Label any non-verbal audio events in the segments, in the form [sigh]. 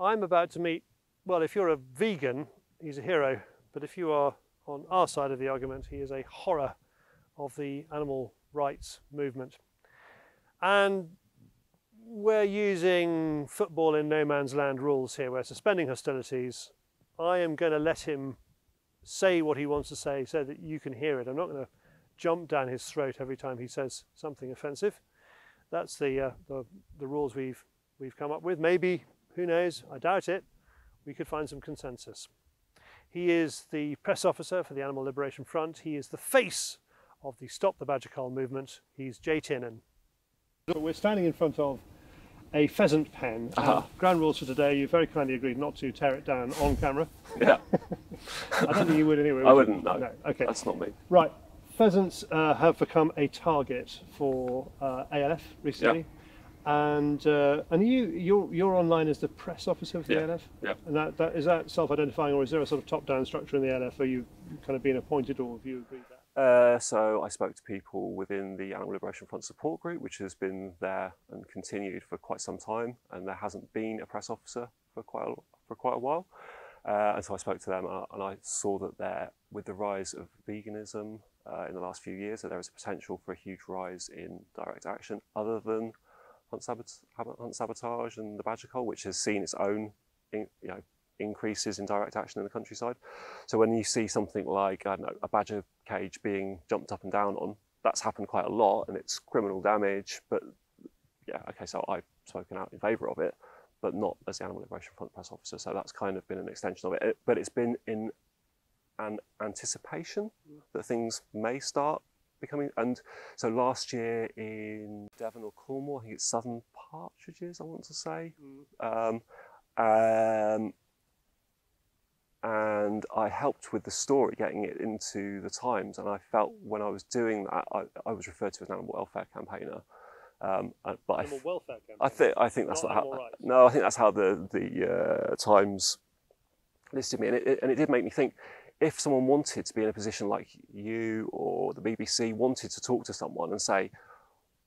I'm about to meet, well, if you're a vegan, he's a hero, but if you are on our side of the argument, he is a horror of the animal rights movement. And we're using football in no man's land rules here. We're suspending hostilities. I am going to let him say what he wants to say so that you can hear it. I'm not going to jump down his throat every time he says something offensive. That's the, uh, the, the rules we've, we've come up with. Maybe, who knows, I doubt it, we could find some consensus. He is the press officer for the Animal Liberation Front. He is the face of the Stop the Badger Cull movement. He's Jay Tiernan. We're standing in front of a pheasant pen. Uh-huh. ground rules for today, you very kindly agreed not to tear it down on camera. [laughs] Yeah, [laughs] I don't think you would anyway. [laughs] I would you? wouldn't. No, no. Okay. that's not me. Right. Pheasants uh, have become a target for uh, ALF recently. And uh, and you you're you're online as the press officer for the Yeah, ALF. yeah. And that, that is that self-identifying, or is there a sort of top-down structure in the ALF? Are you kind of being appointed, or have you agreed that? Uh, so I spoke to people within the Animal Liberation Front support group, which has been there and continued for quite some time, and there hasn't been a press officer for quite a, for quite a while. Uh, and so I spoke to them, uh, and I saw that there, with the rise of veganism uh, in the last few years, that there is a potential for a huge rise in direct action, other than hunt, sabot- hunt sabotage and the badger cull, which has seen its own, in, you know, increases in direct action in the countryside. So when you see something like I don't know a badger cage being jumped up and down on, that's happened quite a lot, and it's criminal damage. But yeah, okay, so I've spoken out in favour of it, but not as the Animal Liberation Front press officer. So that's kind of been an extension of. It- But it's been in an anticipation that things may start becoming. And so last year in Devon or Cornwall, I think it's Southern Partridges, I want to say. Um, um, and I helped with the story, getting it into the Times. And I felt when I was doing that, I, I was referred to as an animal welfare campaigner. Um, but I, Animal th- welfare campaign. I think I think that's Not not how. rights. No, I think that's how the the uh, Times listed me, and it, it- and it did make me think. If someone wanted to be in a position like you or the BBC wanted to talk to someone and say,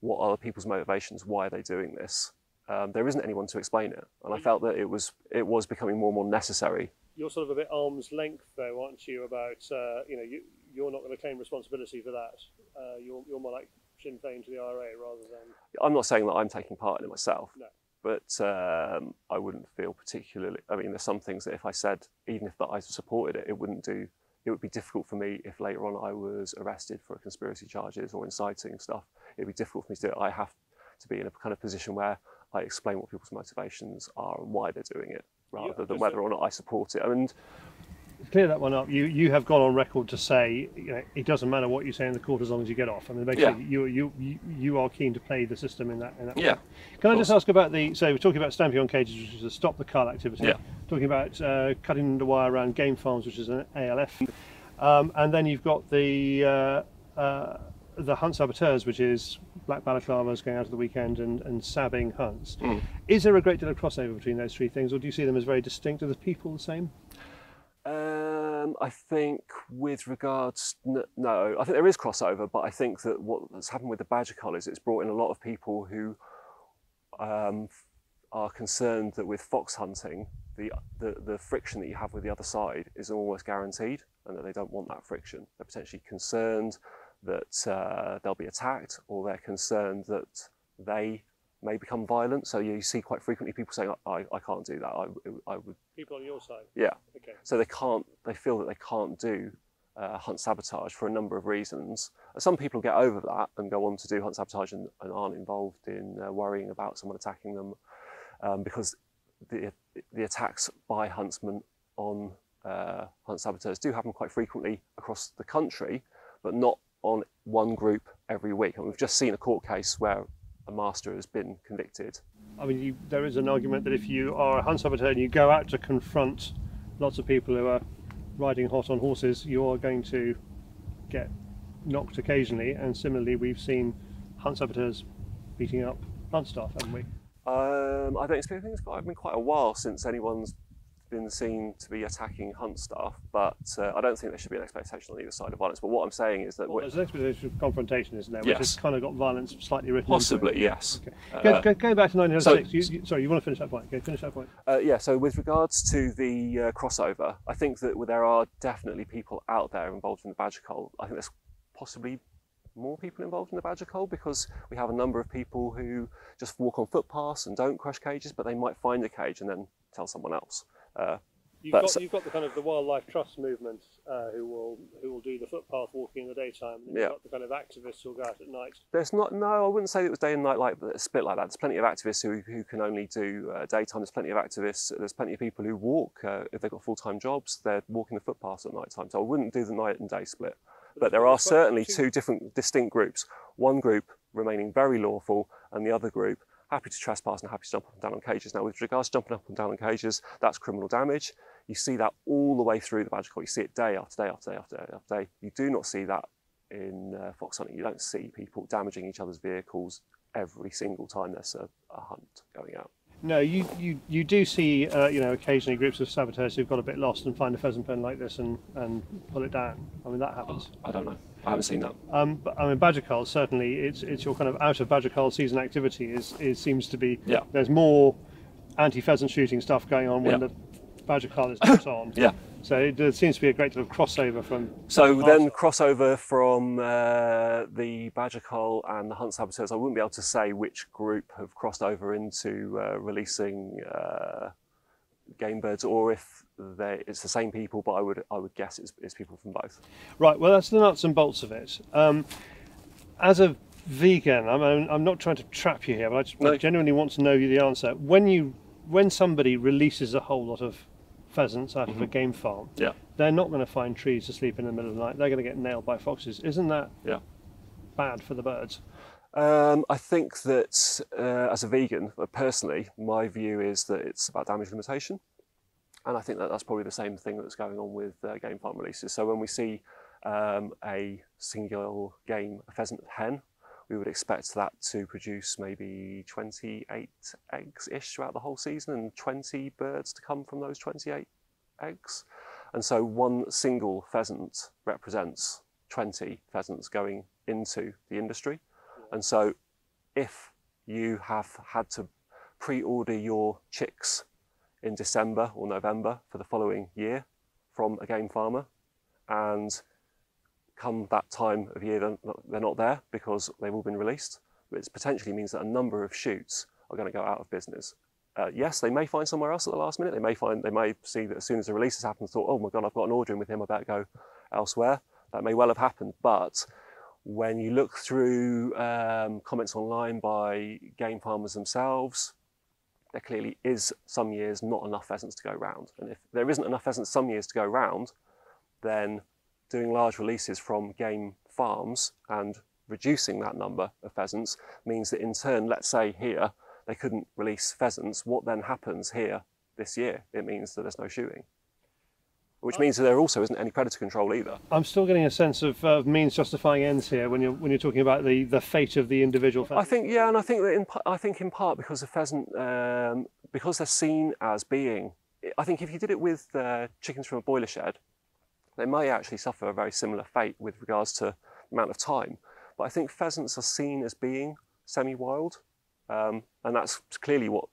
what are people's motivations? Why are they doing this? Um, there isn't anyone to explain it, and I felt that it was it was becoming more and more necessary. You're sort of a bit arm's length, though, aren't you? About uh, you know, you you're not going to claim responsibility for that. Uh, you're you're more like Sinn Féin to the IRA rather than I'm not saying that I'm taking part in it myself, No. But um, I wouldn't feel particularly. I mean, there's some things that if I said, even if that I supported it, it wouldn't do. It would be difficult for me if later on I was arrested for conspiracy charges or inciting stuff. It'd be difficult for me to do it. I have to be in a kind of position where I explain what people's motivations are and why they're doing it, rather Yeah, than whether or not I support it. And clear that one up. You you have gone on record to say you know, it doesn't matter what you say in the court as long as you get off. I mean, basically, Yeah. you, you you you are keen to play the system in that. In that Yeah, way. Can I just ask about the? So we're talking about stamping on cages, which is a stop the cull activity. Yeah. Talking about uh, cutting the wire around game farms, which is an ALF, um, and then you've got the. Uh, uh, the hunt saboteurs, which is black balaclavas going out of the weekend and, and sabbing hunts. Mm. Is there a great deal of crossover between those three things, or do you see them as very distinct? Are the people the same? Um, I think with regards, no, I think there is crossover, but I think that what's happened with the badger is it's brought in a lot of people who um, are concerned that with fox hunting, the, the the friction that you have with the other side is almost guaranteed, and that they don't want that friction. They're potentially concerned that uh, they'll be attacked, or they're concerned that they may become violent. So you see quite frequently people saying, "I, I can't do that. I, I would, People on your side. yeah." Okay. so they can't they feel that they can't do uh, hunt sabotage for a number of reasons some people get over that and go on to do hunt sabotage and, and aren't involved in uh, worrying about someone attacking them um, because the, the attacks by huntsmen on uh, hunt saboteurs do happen quite frequently across the country but not on one group every week and we've just seen a court case where a master has been convicted I mean, you, there is an argument that if you are a hunt saboteur and you go out to confront lots of people who are riding hot on horses, you are going to get knocked occasionally. And similarly, we've seen hunt saboteurs beating up hunt staff, haven't we? Um, I don't expect. I think it's been quite a while since anyone's been seen to be attacking hunt staff, but uh, I don't think there should be an expectation on either side of violence. But what I'm saying is that well, there's an expectation of confrontation, isn't there? Which Yes. has kind of got violence slightly written. possibly yes. Okay. Uh, Go, go, go back to 1906. so- you, you, sorry, you want to finish that point? Okay, finish that point. Uh, yeah, so with regards to the uh, crossover, I think that there are definitely people out there involved in the badger cull. I think there's possibly more people involved in the badger cull because we have a number of people who just walk on footpaths and don't crush cages, but they might find a cage and then tell someone else. Uh, You've But got, you've got the kind of the wildlife trust movement uh, who will who will do the footpath walking in the daytime. And Yeah. You've got the kind of activists who'll go out at night. there's not, no, I wouldn't say it was day and night like a split like that. There's plenty of activists who, who can only do uh, daytime. There's plenty of activists. There's plenty of people who walk uh, if they've got full time jobs. They're walking the footpaths at night time. So I wouldn't do the night and day split. But there are certainly two different distinct groups. One group remaining very lawful, and the other group happy to trespass and happy to jump up and down on cages. Now, with regards to jumping up and down on cages, that's criminal damage. You see that all the way through the badger cull. You see it day after day after day after day after day. You do not see that in uh, fox hunting. You don't see people damaging each other's vehicles every single time there's a, a hunt going out. No, you, you, you do see uh, you know occasionally groups of saboteurs who've got a bit lost and find a pheasant pen like this and, and pull it down. I mean that happens. I don't know. I haven't seen that. Um, but I mean badger cull certainly it's it's your kind of out of badger cull season activity is, is seems to be Yeah. there's more anti pheasant shooting stuff going on when Yeah. the badger cull is not on. [coughs] Yeah. So it, there seems to be a great deal of crossover from So then crossover from uh, the badger cull and the hunt saboteurs. I wouldn't be able to say which group have crossed over into uh, releasing uh, game birds, or if they, it's the same people. But I would I would guess it's, it's people from both. Right, well, that's the nuts and bolts of it. Um, as a vegan, I'm, I'm not trying to trap you here, but I, just, I genuinely want to know the answer. When you, when somebody releases a whole lot of pheasants out of a game farm, Yeah. they're not going to find trees to sleep in the middle of the night. They're going to get nailed by foxes. Isn't that Yeah. bad for the birds? Um, I think that uh, as a vegan, uh, personally, my view is that it's about damage limitation. And I think that that's probably the same thing that's going on with uh, game farm releases. So when we see um, a single game a pheasant hen, we would expect that to produce maybe 28 eggs-ish throughout the whole season and 20 birds to come from those 28 eggs. And so one single pheasant represents 20 pheasants going into the industry. And so if you have had to pre-order your chicks in December or November for the following year from a game farmer and come that time of year they're not, they're not there because they've all been released, it potentially means that a number of shoots are going to go out of business. Uh, yes, they may find somewhere else at the last minute. They may find they may see that as soon as the releases happen, thought, "Oh my God, I've got an order in with him. I better go elsewhere." That may well have happened, but when you look through um, comments online by game farmers themselves, there clearly is some years not enough pheasants to go round. And if there isn't enough pheasants some years to go round, then doing large releases from game farms and reducing that number of pheasants means that in turn, let's say here, they couldn't release pheasants. What then happens here this year? It means that there's no shooting. Which means that there also isn't any predator control either. I'm still getting a sense of uh, means justifying ends here when you're when you're talking about the, the fate of the individual I think yeah, and I think that in I think in part because the pheasant, um, because they're seen as being, I think if you did it with uh, chickens from a broiler shed, they may actually suffer a very similar fate with regards to amount of time. But I think pheasants are seen as being semi-wild, um, and that's clearly what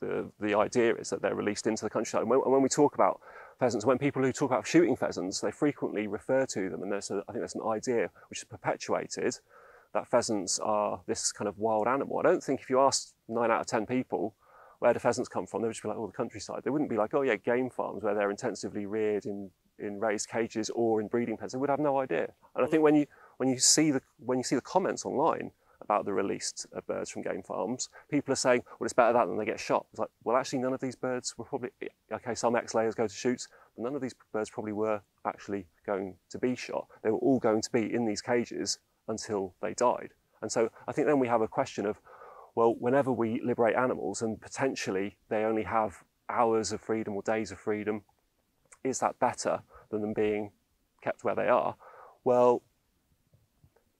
the the idea is that they're released into the countryside. And when, and when we talk about pheasants, when people who talk about shooting pheasants, they frequently refer to them, and there's a, I think there's an idea which is perpetuated that pheasants are this kind of wild animal. I don't think if you asked nine out of ten people where do pheasants come from, they would just be like, oh, the countryside. They wouldn't be like, oh yeah, game farms where they're intensively reared in, in raised cages or in breeding pens. They would have no idea. And I think mm. when you when you see the when you see the comments online about the released birds from game farms, people are saying, well, it's better that than they get shot. It's like, well, actually, none of these birds were probably okay. Some ex-layers go to shoots, but none of these birds probably were actually going to be shot. They were all going to be in these cages until they died. And so I think then we have a question of, well, whenever we liberate animals and potentially they only have hours of freedom or days of freedom, is that better than them being kept where they are? Well,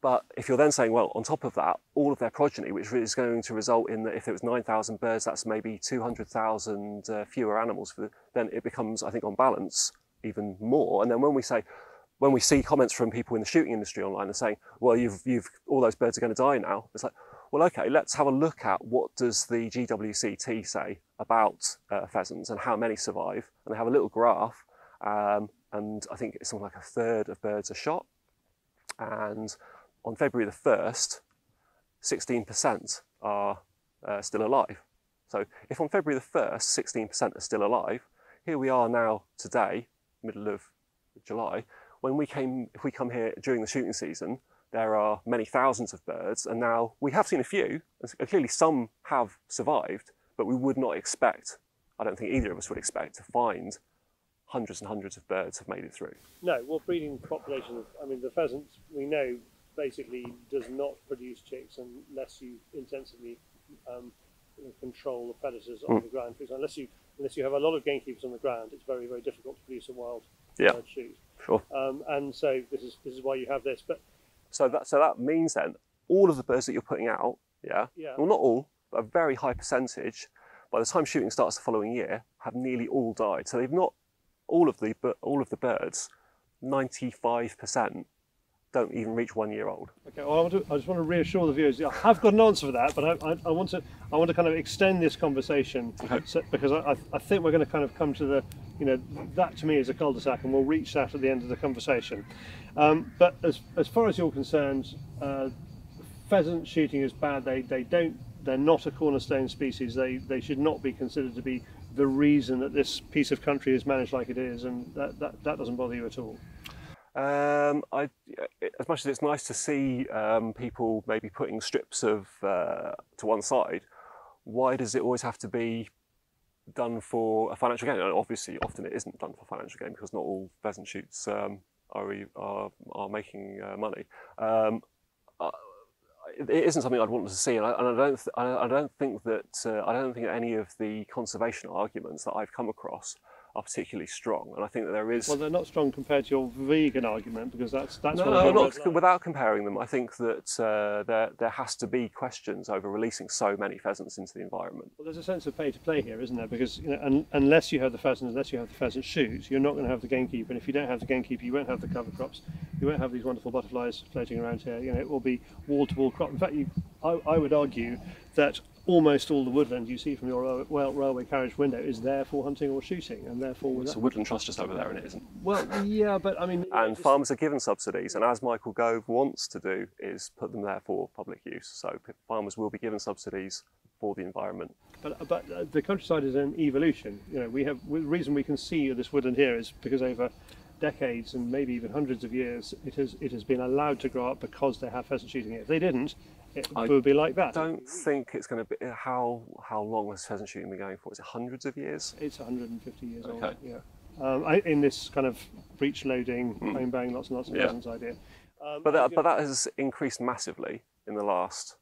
But if you're then saying, well, on top of that, all of their progeny, which is going to result in that if it was 9,000 birds, that's maybe 200,000 uh, fewer animals, the, then it becomes, I think, on balance, even more. And then when we say, when we see comments from people in the shooting industry online and saying, well, you've, you've, all those birds are going to die now, it's like, well, okay, let's have a look at what does the GWCT say about uh, pheasants and how many survive. And they have a little graph, um, and I think it's something like a third of birds are shot. And on February the 1st, 16% are uh, still alive. So if on February the 1st, 16% are still alive, here we are now today, middle of July, when we came, if we come here during the shooting season, there are many thousands of birds, and now we have seen a few, and clearly some have survived, but we would not expect, I don't think either of us would expect, to find hundreds and hundreds of birds have made it through. No, well, breeding populations, I mean, the pheasant, we know, basically does not produce chicks unless you intensively um, control the predators on mm. the ground. For example, unless you unless you have a lot of gamekeepers on the ground, it's very very difficult to produce a wild yeah. shoot. Sure. Um, and so this is this is why you have this. But so that so that means then all of the birds that you're putting out, yeah, yeah. well not all, but a very high percentage, by the time shooting starts the following year, have nearly all died. So they've not all of the but all of the birds, 95% don't even reach one year old. Okay, well, I, to, I, just want to reassure the viewers. I have got an answer for that, but I, I, I want to I want to kind of extend this conversation okay. so, because I, I think we're going to kind of come to the you know that to me is a cul-de-sac, and we'll reach that at the end of the conversation. Um, but as as far as you're concerned, uh, pheasant shooting is bad. They they don't they're not a cornerstone species. They they should not be considered to be the reason that this piece of country is managed like it is, and that, that, that doesn't bother you at all. Um, I, as much as it's nice to see um, people maybe putting strips of uh, to one side, why does it always have to be done for a financial gain? And obviously, often it isn't done for financial gain because not all pheasant shoots um, are, are, are making uh, money. Um, uh, it isn't something I'd want to see, and I, and I don't, I don't think that uh, I don't think any of the conservation arguments that I've come across are particularly strong. And I think that there is. Well, they're not strong compared to your vegan argument because that's that's. No, no, not without comparing them. I think that uh, there there has to be questions over releasing so many pheasants into the environment. Well, there's a sense of pay to play here, isn't there? Because you know, un unless you have the pheasants, unless you have the pheasant shoot, you're not going to have the gamekeeper. And if you don't have the gamekeeper, you won't have the cover crops. You won't have these wonderful butterflies floating around here. You know, it will be wall to wall crop. In fact, you, I, I would argue that almost all the woodland you see from your railway carriage window is there for hunting or shooting, and therefore it's a woodland trust just over there, and it isn't. Well, yeah, but I mean, [laughs] and farmers are given subsidies, and as Michael Gove wants to do, is put them there for public use. So farmers will be given subsidies for the environment. But but uh, the countryside is an evolution. You know, we have the reason we can see this woodland here is because over decades and maybe even hundreds of years, it has it has been allowed to grow up because they have pheasant shooting. If they didn't, it I would be like that. I don't think it's going to be. How how long has pheasant shooting been going for? Is it hundreds of years? It's 150 years okay. old. Yeah. Um, I, in this kind of breech loading, mm. home bang, lots and lots of yeah. pheasants idea. Um, but that, but that has increased massively in the last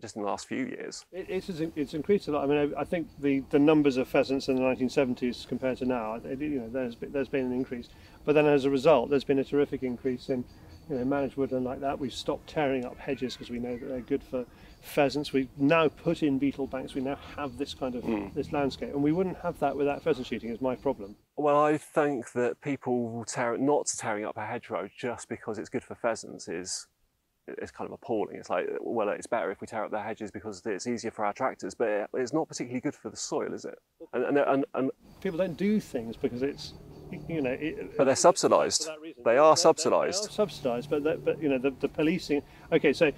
just in the last few years. It, it's, it's increased a lot. I mean, I, think the, the numbers of pheasants in the 1970s compared to now, it, you know, there's there's been an increase. But then as a result, there's been a terrific increase in you know, managed woodland like that. We've stopped tearing up hedges because we know that they're good for pheasants. We've now put in beetle banks. We now have this kind of mm. this landscape, and we wouldn't have that without pheasant shooting. Is my problem. Well, I think that people tear, not tearing up a hedgerow just because it's good for pheasants is it's kind of appalling. It's like, well, it's better if we tear up their hedges because it's easier for our tractors, but it's not particularly good for the soil, is it? And, and, and, and people don't do things because it's you know. It, but they're subsidised. They are subsidised. They are subsidised, but but you know the, the policing. Okay, so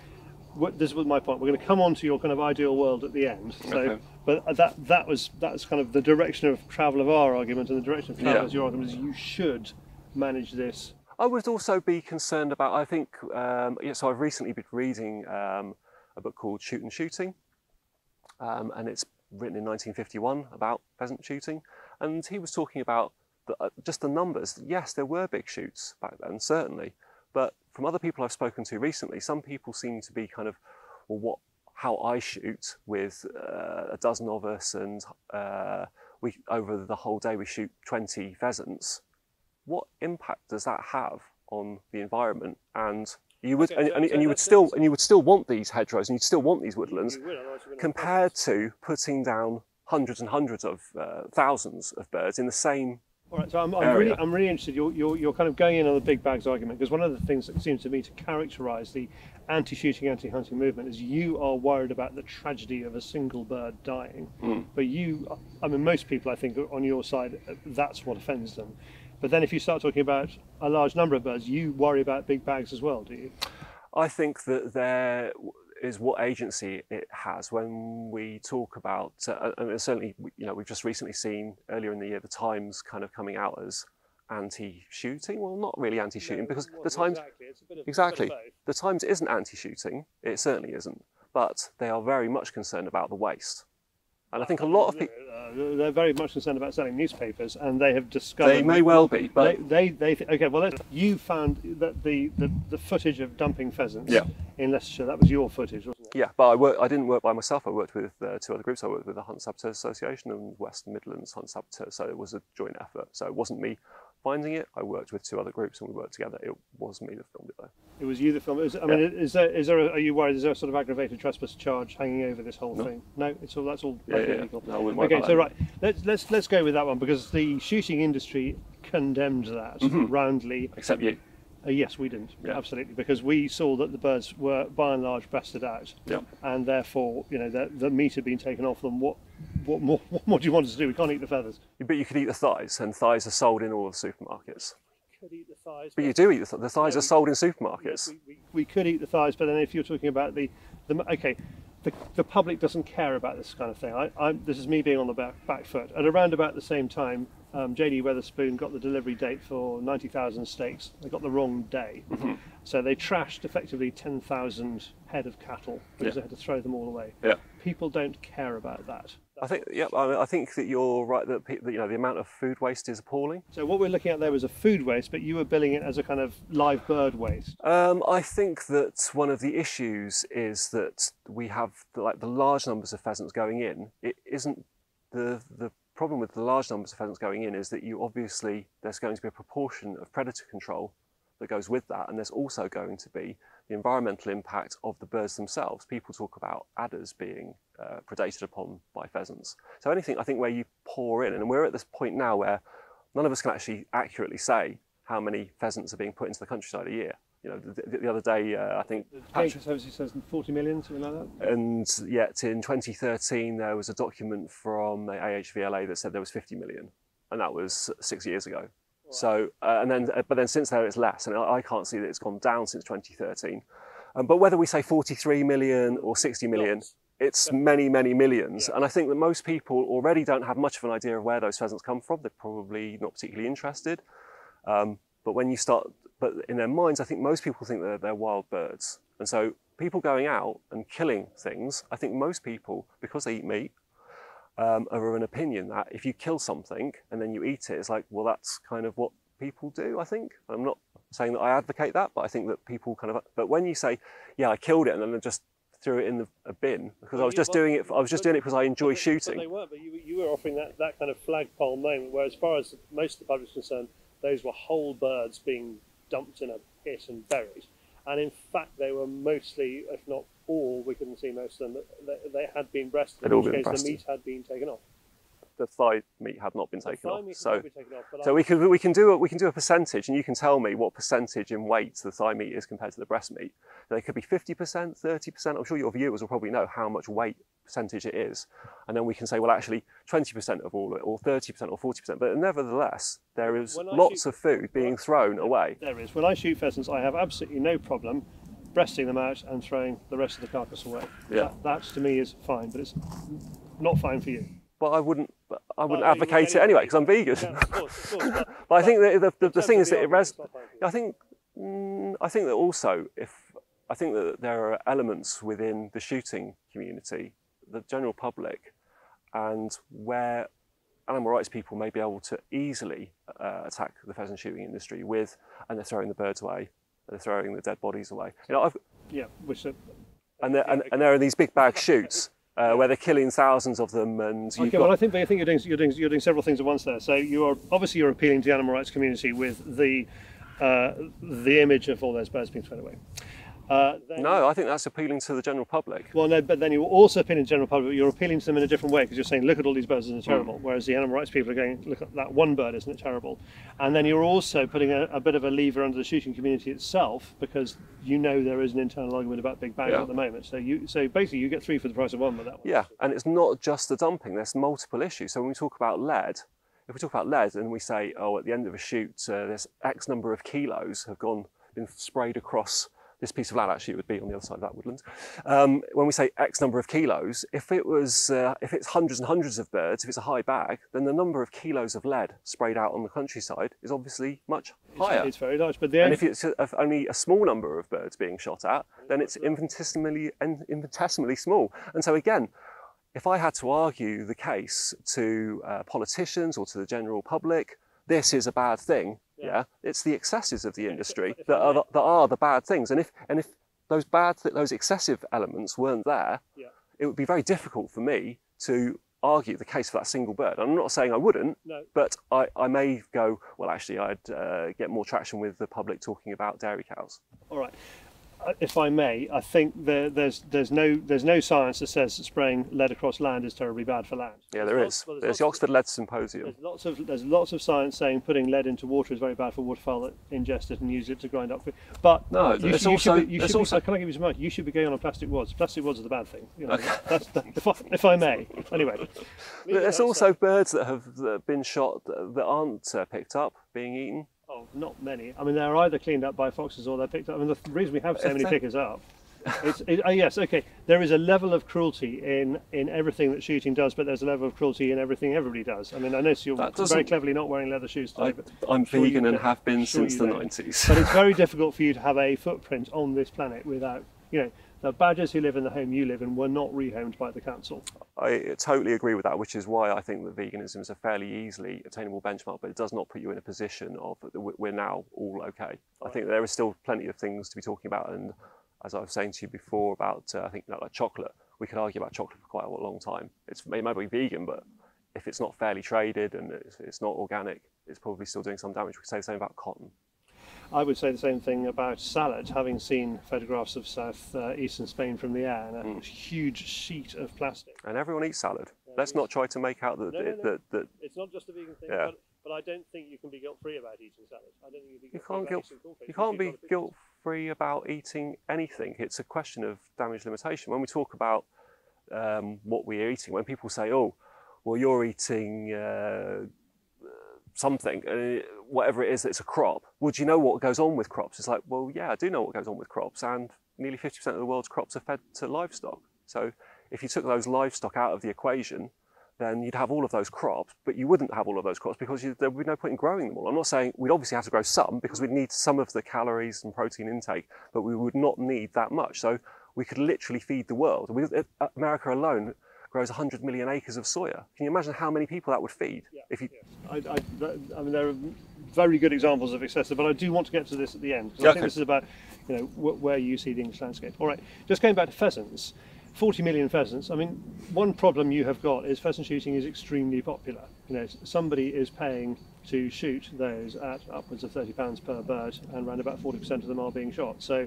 what, this was my point. We're going to come on to your kind of ideal world at the end. So, okay. but that that was that's kind of the direction of travel of our argument, and the direction of travel yeah. of your argument is you should manage this. I would also be concerned about. I think um, yeah, so. I've recently been reading um, a book called Shoot and Shooting, um, and it's written in 1951 about pheasant shooting, and he was talking about the, uh, just the numbers, yes, there were big shoots back then, certainly. But from other people I've spoken to recently, some people seem to be kind of, well, what, how I shoot with uh, a dozen of us and uh, we, over the whole day we shoot 20 pheasants. What impact does that have on the environment and You would, Okay, and, so- and, so and you would still, and you would still want these hedgerows, and you'd still want these woodlands, will, otherwise you're gonna have compared to putting down hundreds and hundreds of uh, thousands of birds in the same. All right, so I'm, I'm really, I'm really interested. You're, you're, you're kind of going in on the big bags argument because one of the things that seems to me to characterise the anti-shooting, anti-hunting movement is you are worried about the tragedy of a single bird dying, but you, I mean, most people I think on your side, uh, that's what offends them. But then if you start talking about a large number of birds, you worry about big bags as well, do you? I think that there is what agency it has when we talk about, uh, and certainly, you know, we've just recently seen earlier in the year the Times kind of coming out as anti-shooting. Well, not really anti-shooting because the Times exactly, it's a bit of, exactly the Times isn't anti-shooting. It certainly isn't, but they are very much concerned about the waste. And I think a lot of people Uh, they're very much concerned about selling newspapers, and they have discovered. they may well be, but they, they, they th- okay. Well, you found that the, the, the footage of dumping pheasants Yeah. in Leicestershire. That was your footage, wasn't it? Yeah, but I work. I didn't work by myself. I worked with uh, two other groups. I worked with the Hunt Saboteurs Association and West Midlands Hunt Saboteurs. So it was a joint effort. So it wasn't me finding it. I worked with two other groups and we worked together. It was me that filmed it though. It was you that filmed. it. Is, I mean, is there is there? A, are you worried? Is there a sort of aggravated trespass charge hanging over this whole No. thing? No, it's all that's all Yeah, yeah, legal. No, I wouldn't worry okay, so right, let's let's let's go with that one because the shooting industry condemned that Mm-hmm. roundly. Except you. Uh, yes, we didn't. Yeah. Absolutely, because we saw that the birds were by and large breasted out, Yeah. and therefore, you know, the, the meat had been taken off them. What, what more? [laughs] What more do you want us to do? We can't eat the feathers. But you could eat the thighs, and thighs are sold in all the supermarkets. Could eat the thighs. But you do eat the, th- the thighs Yeah, are sold in supermarkets. we, we, we could eat the thighs, but then if you're talking about the, the okay, the, the public doesn't care about this kind of thing. I, I, this is me being on the back, back foot. At around about the same time, um, JD Wetherspoon got the delivery date for 90,000 steaks. They got the wrong day. Mm-hmm. So they trashed effectively 10,000 head of cattle because Yeah. they had to throw them all away. Yeah. People don't care about that. I think. Yeah. I, mean, I think that you're right. That, pe- that you know the amount of food waste is appalling. So what we're looking at there was a food waste, but you were billing it as a kind of live bird waste. Um, I think that one of the issues is that we have the, like the large numbers of pheasants going in. It isn't the the problem with the large numbers of pheasants going in is that you obviously there's going to be a proportion of predator control that goes with that, and there's also going to be the environmental impact of the birds themselves. People talk about adders being uh, predated upon by pheasants. So anything I think where you pour in, and we're at this point now where none of us can actually accurately say how many pheasants are being put into the countryside a year. You know, the, the- the other day uh, I think Patrick, Conservancy says 40 million, something like that. and yet in 2013 there was a document from the AHVLA that said there was 50 million, and that was six years ago. So uh, and then uh, but then since then it's less, and I, I can't see that it's gone down since 2013. Um, but whether we say 43 million or 60 million, Lots. it's many many millions, Yeah. and I think that most people already don't have much of an idea of where those pheasants come from. They're probably not particularly interested. Um, but when you start, but in their minds, I think most people think that they're wild birds. And so people going out and killing things, I think most people, because they eat meat, um, are of an opinion that if you kill something and then you eat it, it's like, well, that's kind of what people do, I think. I'm not saying that I advocate that, but I think that people kind of, but when you say, yeah, I killed it and then I just threw it in the, a bin because I was just doing it, I was just doing it because I enjoy But shooting. But they weren't, but you, you were offering that, that kind of flagpole moment where, as far as most of the public is concerned, those were whole birds being dumped in a pit and buried. And in fact, they were mostly, if not all, we couldn't see most of them, they, they had been breasted, They'd in all which been case the meat had been taken off. the thigh meat had not been The taken thigh off. meat had So, not been taken off, but so I- we can we can do a, we can do a percentage, and you can tell me what percentage in weight the thigh meat is compared to the breast meat. They could be fifty percent, thirty percent. I'm sure your viewers will probably know how much weight percentage it is, and then we can say, well, actually, twenty percent of all, or thirty percent, or forty percent. But nevertheless, there is lots shoot- of food being thrown away. there is. When I shoot pheasants, I have absolutely no problem breasting them out and throwing the rest of the carcass away. Yeah. That, that to me is fine, but it's not fine for you. But I wouldn't, but I wouldn't Well, advocate it anyway because I'm vegan. Yeah, of course, of course. [laughs] But, But I think that the, the, the thing is that it res- it's not fine for you. I think mm, I think that also if I think that there are elements within the shooting community, the general public, and where animal rights people may be able to easily uh, attack the pheasant shooting industry with, and they're throwing the birds away, they're throwing the dead bodies away. You know, I've, Yeah, which uh, and, there, and, and there are these big bag shoots uh, where they're killing thousands of them, and Okay, got well, I think, I think you're doing, you're doing you're doing several things at once there. So you are obviously you're appealing to the animal rights community with the uh, the image of all those birds being thrown away. Uh, No, I think that's appealing to the general public. Well, no, but then you're also appealing to the general public. But you're appealing to them in a different way because you're saying, look at all these birds, isn't it terrible? Whereas the animal rights people are going, look at that one bird, isn't it terrible? And then you're also putting a, a bit of a lever under the shooting community itself because you know there is an internal argument about big bags Yeah. at the moment. So you, so basically, you get three for the price of one with that one. Yeah, and it's not just the dumping, there's multiple issues. So when we talk about lead, if we talk about lead and we say, oh, at the end of a shoot, uh, there's X number of kilos have gone, been sprayed across this piece of land, actually would be on the other side of that woodland. Um, when we say X number of kilos, if it was, uh, if it's hundreds and hundreds of birds, if it's a high bag, then the number of kilos of lead sprayed out on the countryside is obviously much higher. It's very large. But the And if it's a, only a small number of birds being shot at, then it's infinitesimally, in- infinitesimally small. And so again, if I had to argue the case to uh, politicians or to the general public, this is a bad thing. Yeah, it's the excesses of the industry that are the, that are the bad things. And if and if those bad those excessive elements weren't there, Yeah. it would be very difficult for me to argue the case for that single bird. I'm not saying I wouldn't, No. but I, I may go, well, actually, I'd uh, get more traction with the public talking about dairy cows. all right. If I may, I think there, there's there's no there's no science that says that spraying lead across land is terribly bad for land. Yeah, there There's is. lots- well, There's the lots of- Oxford Lead Symposium. There's lots of there's lots of science saying putting lead into water is very bad for waterfowl that ingest it and use it to grind up food. But No, you, there's should, you also- should be, you there's should also- be, can I give you some advice? You should be going on plastic wads. Plastic wads are the bad thing. You know, [laughs] that's the, if, I, if I may. Anyway, there's also birds that have been shot that that aren't uh, picked up being eaten. Oh, not many. I mean, they're either cleaned up by foxes or they're picked up. I mean, the reason we have so many pickers up. It's, it, oh yes, okay. There is a level of cruelty in, in everything that shooting does, but there's a level of cruelty in everything everybody does. I mean, I notice you're very cleverly not wearing leather shoes today. I, but I'm sure vegan and have been Sure since the don't. 90s. but it's very [laughs] difficult for you to have a footprint on this planet without, you know, badgers who live in the home you live in were not rehomed by the council. I totally agree with that, which is why I think that veganism is a fairly easily attainable benchmark, but it does not put you in a position of we- we're now all okay. I think there is still plenty of things to be talking about, and as I was saying to you before about, uh, I think like chocolate, we could argue about chocolate for quite a long time. It's, it might be vegan, but if it's not fairly traded and it's, it's not organic, it's probably still doing some damage. We could say the same about cotton. I would say the same thing about salad, having seen photographs of south uh, eastern Spain from the air and a Hmm. huge sheet of plastic. And everyone eats salad. Let's not try to make out that, No, no, no. that, that It's not just a vegan thing, Yeah. but, but I don't think you can be guilt free about eating salad. I don't think you You can't guilt, you can't be guilt free about eating anything. It's a question of damage limitation. When we talk about um, what we're eating, when people say, "Oh, well, you're eating uh, something, uh, whatever it is, it's a crop." Well, do you know what goes on with crops? It's like, well, yeah, I do know what goes on with crops, and nearly 50% of the world's crops are fed to livestock. So, if you took those livestock out of the equation, then you'd have all of those crops, but you wouldn't have all of those crops because you, there would be no point in growing them all. I'm not saying we'd obviously have to grow some because we'd need some of the calories and protein intake, but we would not need that much. So we could literally feed the world. We, uh, America alone grows 100 million acres of soya. Can you imagine how many people that would feed? Yeah, If you, I, I, I mean, there are very good examples of excessive, but I do want to get to this at the end. 'cause I Okay. think this is about, you know, wh- where you see the English landscape. All right, just going back to pheasants. 40 million pheasants. I mean, one problem you have got is pheasant shooting is extremely popular. You know, somebody is paying to shoot those at upwards of 30 pounds per bird, and around about 40% of them are being shot. So,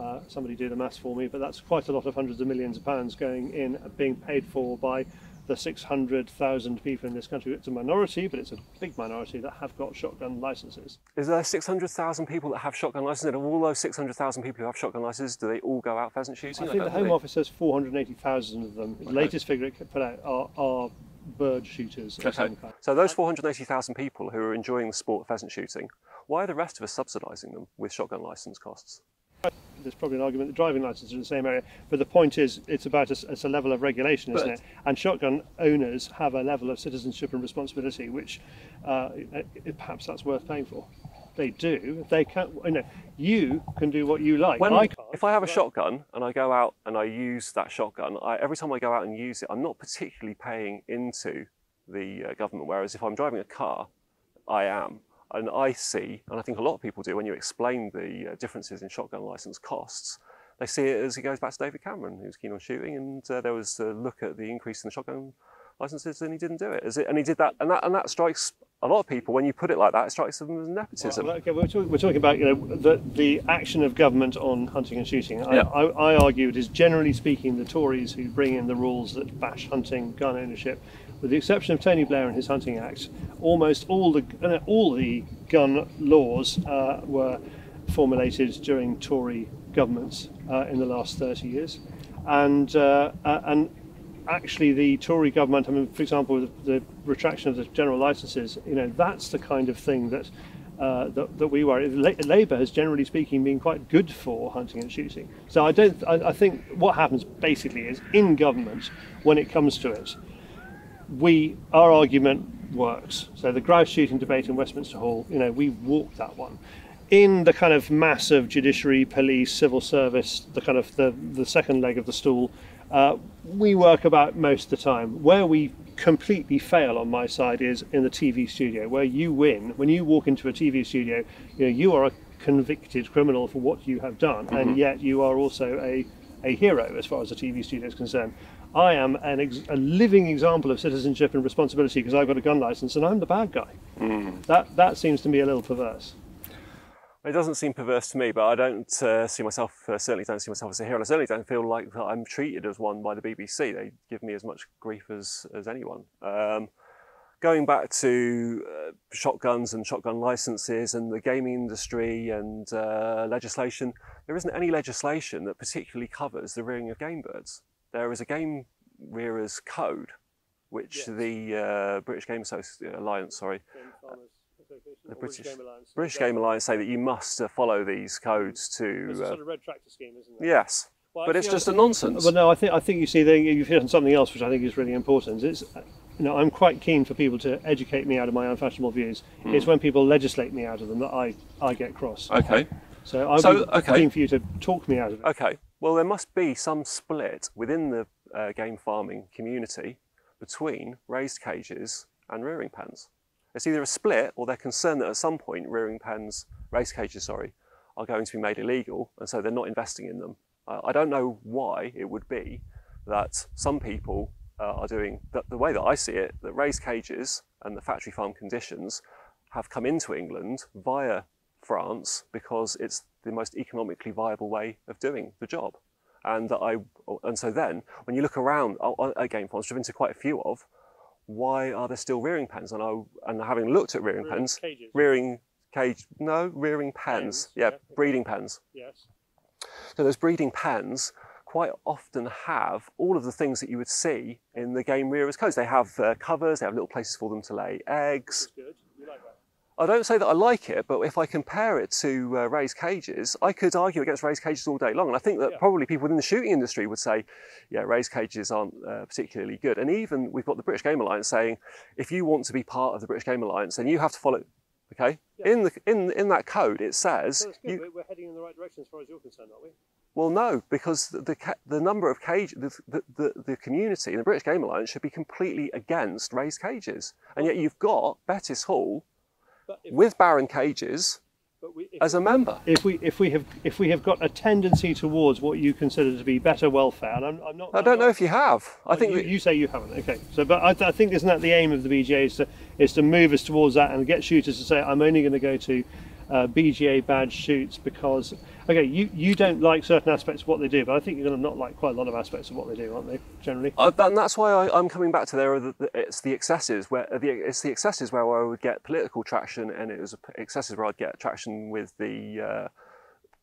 uh, somebody do the maths for me, but that's quite a lot of hundreds of millions of pounds going in, being paid for by the 600,000 people in this country. It's a minority, but it's a big minority that have got shotgun licenses. is there 600,000 people that have shotgun licenses? And of all those 600,000 people who have shotgun licenses, do they all go out pheasant shooting? I think the Home. Office says 480,000 of them. The latest figure it put out are, are bird shooters of some kind. So those 480,000 people who are enjoying the sport of pheasant shooting, why are the rest of us subsidising them with shotgun licence costs? There's probably an argument that driving licenses are in the same area, but the point is, it's about a, it's a level of regulation, isn't it? And shotgun owners have a level of citizenship and responsibility, which uh, it, it- perhaps that's worth paying for. They do. They can. You know, you can do what you like. When, I can't. if I have a shotgun and I go out and I use that shotgun, I, every time I go out and use it, I'm not particularly paying into the uh, government. Whereas if I'm driving a car, I am. And I see, and I think a lot of people do, when you explain the uh, differences in shotgun license costs, they see it as it goes back to David Cameron, who was keen on shooting, and uh, there was a look at the increase in the shotgun licenses, and he didn't do it. Is it and he did that, and that, and that strikes a lot of people, when you put it like that, it strikes them as nepotism. Well, okay, we're, talk, we're talking about you know the, the action of government on hunting and shooting. I, Yeah. I, I argue it is generally speaking the Tories who bring in the rules that bash hunting, gun ownership. With the exception of Tony Blair and his Hunting Act, almost all the uh, all the gun laws uh, were formulated during Tory governments uh, in the last 30 years, and uh, and actually the Tory government, I mean, for example, with the retraction of the general licences, you know, that's the kind of thing that uh, that, that we. La- Labour has, generally speaking, been quite good for hunting and shooting. So I don't. I, I think what happens basically is in government, when it comes to it, we our argument works. So the grouse shooting debate in Westminster Hall, you know, we walked that one. In the kind of mass of judiciary, police, civil service, the kind of the, the second leg of the stool, uh, we work about most of the time. Where we completely fail on my side is in the TV studio, where you win. When you walk into a TV studio, you know, you are a convicted criminal for what you have done, and yet you are also a, a hero as far as the TV studio is concerned. I am an ex- a living example of citizenship and responsibility because I've got a gun license and I'm the bad guy. That that seems to me a little perverse. It doesn't seem perverse to me, but I don't uh, see myself, uh, certainly don't see myself as a hero. And I certainly don't feel like I'm treated as one by the BBC. They give me as much grief as, as anyone. Um, going back to uh, shotguns and shotgun licenses and the gaming industry and uh, legislation, there isn't any legislation that particularly covers the rearing of game birds. There is a game rearers code, which Yes. the uh, British Game Associ- Alliance, sorry, The British- British Game Alliance say that you must uh, follow these codes It's to. a Uh, sort of red tractor scheme, isn't it? yes, Well, but it's actually, just a nonsense. Well, no, I think I think you see there you've hit on something else which I think is really important. It's you know I'm quite keen for people to educate me out of my unfashionable views. Hmm. It's when people legislate me out of them that I I get cross. Okay. So I'm So, okay. keen for you to talk me out of it. Okay. Well, there must be some split within the uh, game farming community between raised cages and rearing pens. It's either a split or they're concerned that at some point rearing pens, raised cages, sorry, are going to be made illegal and so they're not investing in them. Uh, I don't know why it would be that some people uh, are doing, the, the way that I see it, that raised cages and the factory farm conditions have come into England via France because it's the most economically viable way of doing the job. And that I, and so then when you look around at game farms, driven to quite a few of, why are there still rearing pens? And I, and having looked at rearing, Rearing pens, cages. rearing cage, no, rearing pens, Pens, yeah, yeah, breeding pens. Yes. So those breeding pens quite often have all of the things that you would see in the game rearers codes. They have uh, covers, they have little places for them to lay eggs, good. You like that? I don't say that I like it, but if I compare it to uh, raised cages, I could argue against raised cages all day long. And I think that Yeah. probably people within the shooting industry would say, yeah, raised cages aren't uh, particularly good. And even we've got the British Game Alliance saying, if you want to be part of the British Game Alliance, then you have to follow. Okay, Yeah. in the in in that code it says you, We're, heading in the right direction as far as you're concerned, aren't we? well, no, because the the, the number of cage the, the, the, the community, in the British Game Alliance, should be completely against raised cages, and yet you've got Bettws Hall with barren cages we, if, as a member. if we if we have if we have got a tendency towards what you consider to be better welfare, and I'm, I'm not. I I'm don't know not- if you have. I think you, that, you say you haven't. Okay, so but I, I think isn't that the aim of the BGA is to is to move us towards that and get shooters to say I'm only going to go to uh, BGA badge shoots because okay you you don't like certain aspects of what they do, but I think you're going to not like quite a lot of aspects of what they do, aren't they? Generally. Uh, and that's why I, I'm coming back to there. The, the, it's the excesses where the, it's the excesses where I would get political traction, and it was excesses where I'd get traction with the uh,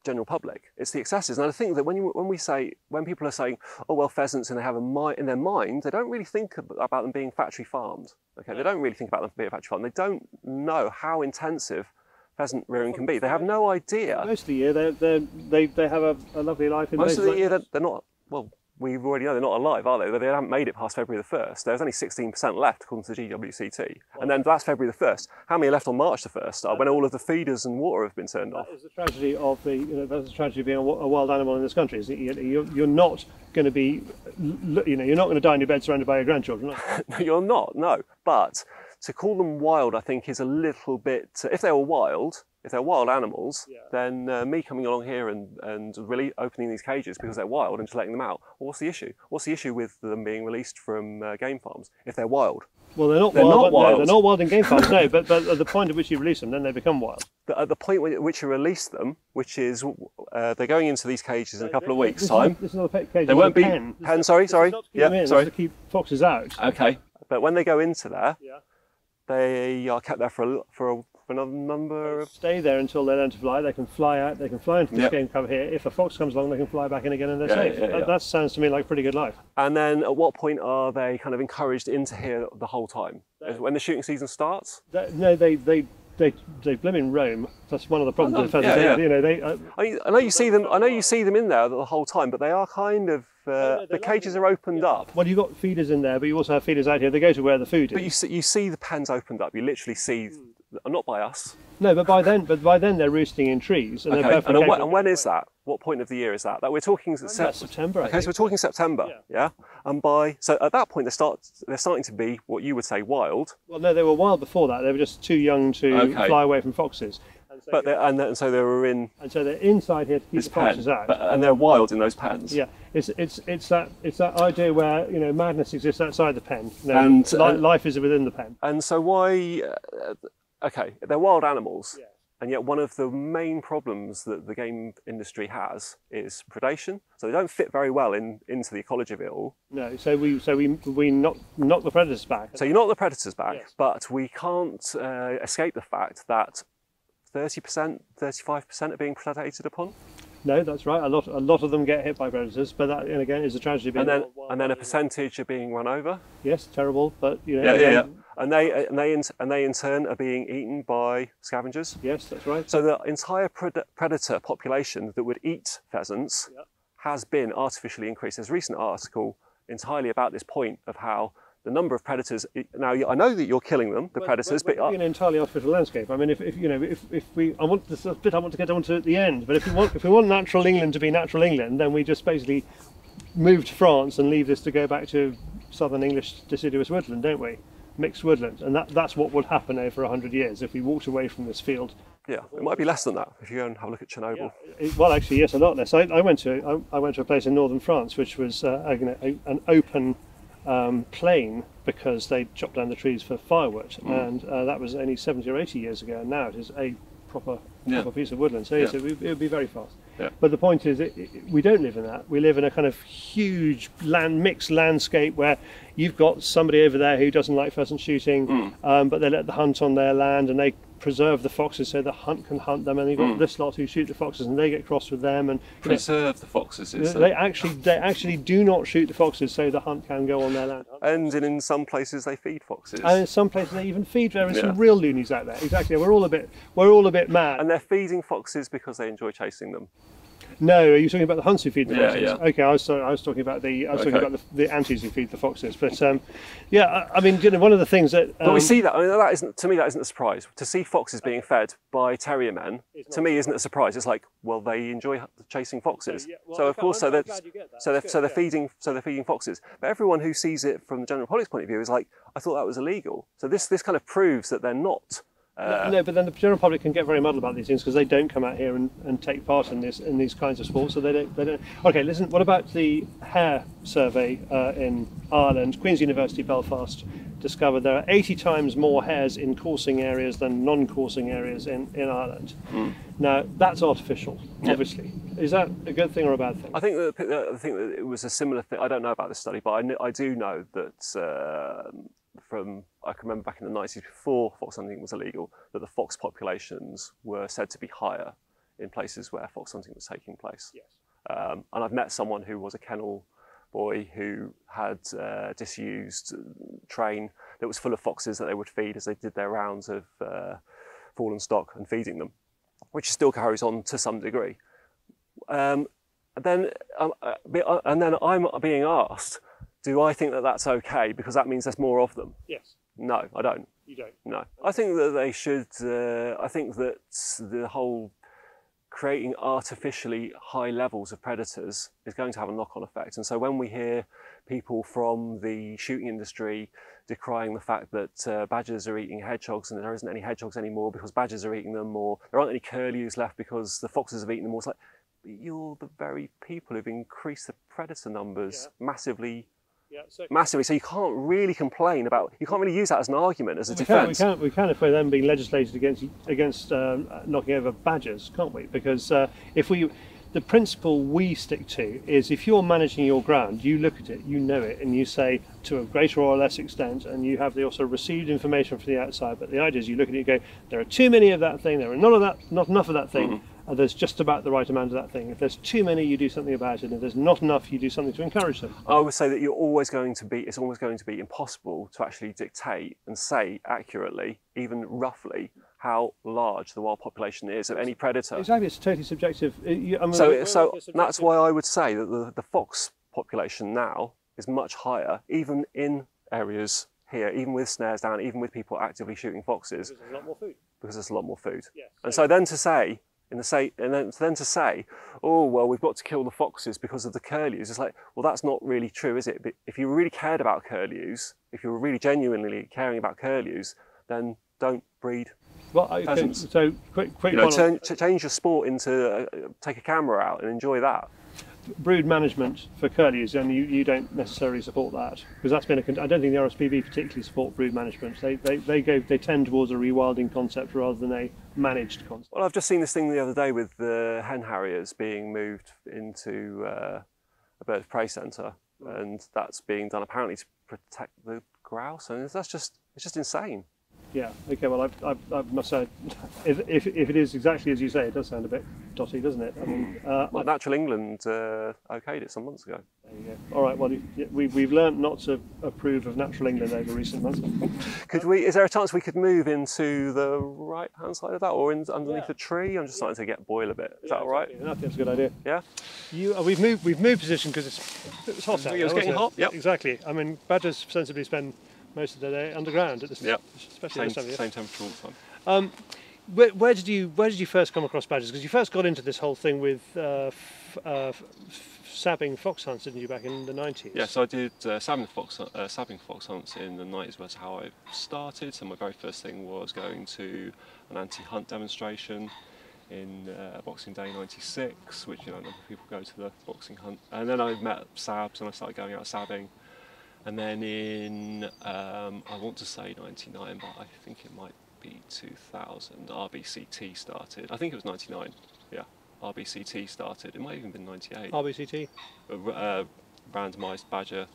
general public. It's the excesses, and I think that when you when we say when people are saying, oh well, pheasants, and they have a mi- in their mind, they don't really think about them being factory farmed. Okay, they don't really think about them being factory farmed. They don't know how intensive pheasant rearing can be. They have no idea. Most of the year they they they they have a, a lovely life in Most of the year, they're, they're not. Well, we already know they're not alive, are they? They haven't made it past February the first. There's only 16% left, according to the GWCT, and then that's February the first. How many are left on March the first? Uh, when all of the feeders and water have been turned off. That is the tragedy of the, you know, that's the tragedy of being a, a wild animal in this country. Is you- you're, you're not going to be, you know, you're not going to die in your bed surrounded by your grandchildren. are you? [laughs] No, You're not, no. But to call them wild, I think, is a little bit. If they were wild, if they're wild animals, Yeah. then uh, me coming along here and, and really opening these cages because they're wild and just letting them out, well, what's the issue? What's the issue with them being released from uh, game farms if they're wild? Well, they're not They're wild. not but- No, wild. they're not wild in game farms. no, but, but at the [laughs] point at which you release them, then they become wild. But at the point at which you release them, which is uh, they're going into these cages in a couple of weeks' time. This is not a pet cage. They won't be pen. Pen. Sorry, sorry. Yeah, them in, it's sorry. to keep foxes out. Okay. But when they go into there, Yeah. They are kept there for a, for, a, for another number of. Stay there until they learn to fly. They can fly out. They can fly into this Yep. game cover here. If a fox comes along, they can fly back in again and they're Yeah, safe. yeah, That, yeah. that sounds to me like pretty good life. And then at what point are they kind of encouraged into here the whole time? When the shooting season starts? That- no, they they they they live in Rome. That's one of the problems Oh, yeah, They- yeah. You know, they. Uh, I, I know you see them. I know you see them in there the whole time, but they are kind of uh, the cages are opened up. well, you've got feeders in there, but you also have feeders out here. They go to where the food is. But you see, you see the pens opened up. You literally see, Hmm. not by us. No, but by then, but by then they're roosting in trees, and Okay. they're And, when, and when is that? What point of the year is that? That we're talking That's Sep- September. I Okay, so we're talking September, Yeah. yeah. And by so at that point they start they're starting to be what you would say wild, Well, no, they were wild before that. They were just too young to Okay. fly away from foxes. And so, but they're, and, and so they were in and so they're inside here to keep the foxes out. but, and they're wild in those pens. Yeah, it's it's it's that it's that idea where you know madness exists outside the pen. You know, And, li- life is within the pen. And so why? Uh, okay, they're wild animals, Yes. and yet one of the main problems that the game industry has is predation. So they don't fit very well in into the ecology of it all. No, so we so we we knock knock the predators back. So you knock the predators back, Yes. but we can't uh, escape the fact that. 30%, 35% are being predated upon. no, that's right. A lot a lot of them get hit by predators, but that and again is a tragedy. being and then and then a percentage are being run over. Yes, terrible, but you know. Yeah, yeah, yeah. And they and they in, and they in turn are being eaten by scavengers. Yes, that's right. So the entire pred- predator population that would eat pheasants has been artificially increased. There's a recent article entirely about this point of how the number of predators. Now I know that you're killing them, the predators, but, but, uh, in an entirely artificial landscape. I mean, if, if you know, if, if we, I want this bit I want to get onto at the end, but if we want if we want natural England to be natural England, then we just basically move to France and leave this to go back to southern English deciduous woodland, don't we? Mixed woodland, and that, that's what would happen over hundred years if we walked away from this field. yeah, it might be less than that if you go and have a look at Chernobyl. It- well, actually, yes, a lot less. I, I went to I, I went to a place in northern France, which was uh, a- you know, a, an open um, plain because they chopped down the trees for firewood, Mm. and uh, that was only seventy or eighty years ago. And now it is a proper Yeah. proper piece of woodland. So yes, Yeah. it, would, it would be very fast. Yeah. But the point is, it, it, we don't live in that. We live in a kind of huge land mixed landscape where you've got somebody over there who doesn't like pheasant shooting, Mm. um, but they let the hunt on their land and they preserve the foxes so the hunt can hunt them. And you've got hmm. this lot who shoot the foxes and they get cross with them. And you know, Preserve the foxes. Is they actually they actually do not shoot the foxes so the hunt can go on their land. and in, in some places they feed foxes. And in some places they even feed. There are Yeah. some real loonies out there. Exactly. We're all a bit we're all a bit mad. and they're feeding foxes because they enjoy chasing them. No, are you talking about the hunts who feed the Yeah, foxes? yeah. Okay, I was, I was talking about the I was talking about the, the antis who feed the foxes. But um, yeah, I, I mean, you know, one of the things that But we um, see that. I mean, that isn't to me. That isn't a surprise. To see foxes being fed by terrier men to me isn't a surprise. It's like, well, they enjoy chasing foxes. yeah, well, so of course, so they're you get so they're so they're feeding so they're feeding foxes. But everyone who sees it from the general public's point of view is like, I thought that was illegal. So this this kind of proves that they're not. Uh, no, but then the general public can get very muddled about these things because they don't come out here and, and take part in this in these kinds of sports. So they don't. They don't. Okay, listen. What about the hare survey uh, in Ireland? Queen's University Belfast discovered there are 80 times more hares in coursing areas than non-coursing areas in, in Ireland. Now that's artificial, obviously. Is that a good thing or a bad thing? I think that I think that it was a similar thing. I don't know about this study, but I, I do know that uh, from I can remember back in the 90s before fox hunting was illegal, that the fox populations were said to be higher in places where fox hunting was taking place. Yes. Um, and I've met someone who was a kennel boy who had uh, disused train that was full of foxes that they would feed as they did their rounds of uh, fallen stock and feeding them, which still carries on to some degree. Um, then, um, uh, uh, and then I'm being asked, do I think that that's okay because that means there's more of them? Yes. No, I don't. You don't. No, I think that they should. Uh, I think that the whole creating artificially high levels of predators is going to have a knock-on effect. And so when we hear people from the shooting industry decrying the fact that uh, badgers are eating hedgehogs and there isn't any hedgehogs anymore because badgers are eating them, or there aren't any curlews left because the foxes have eaten them, or it's like you're the very people who've increased the predator numbers Yeah. massively Yeah, so massively. So you can't really complain about. You can't really use that as an argument as a we can, we defence. can, we can if we're then being legislated against against um, knocking over badgers, can't we? Because uh, if we, the principle we stick to is if you're managing your ground, you look at it, you know it, and you say to a greater or less extent, and you have the also received information from the outside. But the idea is you look at it, you go, there are too many of that thing, there are none of that, not enough of that thing. There's just about the right amount of that thing. If there's too many, you do something about it. If there's not enough, you do something to encourage them. I would say that you're always going to be. It's always going to be impossible to actually dictate and say accurately, even roughly, how large the wild population is of any predator. Exactly, it's totally subjective. Uh, I mean, So, so it that's why I would say that the, the fox population now is much higher, even in areas here, even with snares down, even with people actively shooting foxes, Because there's a lot more food. because there's a lot more food. Yes. And so then to say, in the say, and then, then to say, oh well, we've got to kill the foxes because of the curlews. It's like, well, that's not really true, is it? But if you really cared about curlews, if you were really genuinely caring about curlews, then don't breed. Well, okay, so quick, quick You know, turn, change your sport into uh, take a camera out and enjoy that. Brood management for curlews, and you, you don't necessarily support that because that's been a. I don't think the RSPB particularly support brood management. They, they, they go they tend towards a rewilding concept rather than a managed concept. Well, I've just seen this thing the other day with the hen harriers being moved into uh, a bird of prey centre, and that's being done apparently to protect the grouse, and that's just it's just insane. Yeah. Okay. Well, I, I, I must say, if, if, if it is exactly as you say, it does sound a bit dotty, doesn't it? I mean, uh, Well, Natural England uh, okayed it some months ago. there you go. All right. Well, we, we've learned not to approve of natural England over recent months. Could we? Is there a chance we could move into the right hand side of that, or in, underneath Yeah. a tree? I'm just starting to get boil a bit. Is that all right? I think that's a good idea. Yeah. You, uh, we've moved. We've moved position because it's it was hot out. It was getting hot, yep. Exactly. I mean, badgers sensibly spend most of the day underground at this, Yep. especially Same, this time of year. same temperature all the time. Where, where did you Where did you first come across badgers? Because you first got into this whole thing with uh, f- uh, f- sabbing fox hunts, didn't you, back in the nineties? Yeah, so I did uh, sabbing fox, uh, sabbing fox hunts in the 90s was how I started. So my very first thing was going to an anti-hunt demonstration in uh, Boxing Day 96, which you know a number of people go to the boxing hunt. And then I met Sabs and I started going out sabbing. And then in, um, I want to say 99, but I think it might be 2000, RBCT started. I think it was 99, yeah. RBCT started. It might have even been 98 RBCT uh, randomised badger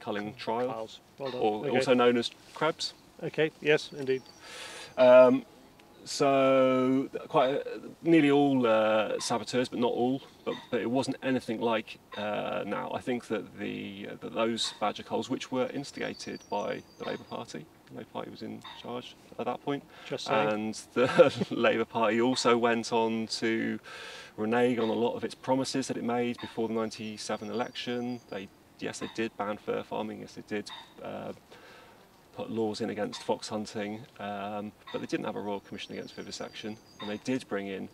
culling trial, trials. Well done. or okay. also known as Krebs. okay. Yes, indeed. Um, so quite uh, nearly all uh, saboteurs, but not all. But, but it wasn't anything like uh, now. I think that the uh, that those badger culls, which were instigated by the Labour Party, the Labour Party was in charge at that point, and the [laughs] Labour Party also went on to renege on a lot of its promises that it made before the '97 election. They yes, they did ban fur farming. Yes, they did. Uh, put laws in against fox hunting, um, but they didn't have a royal commission against vivisection, and they did bring in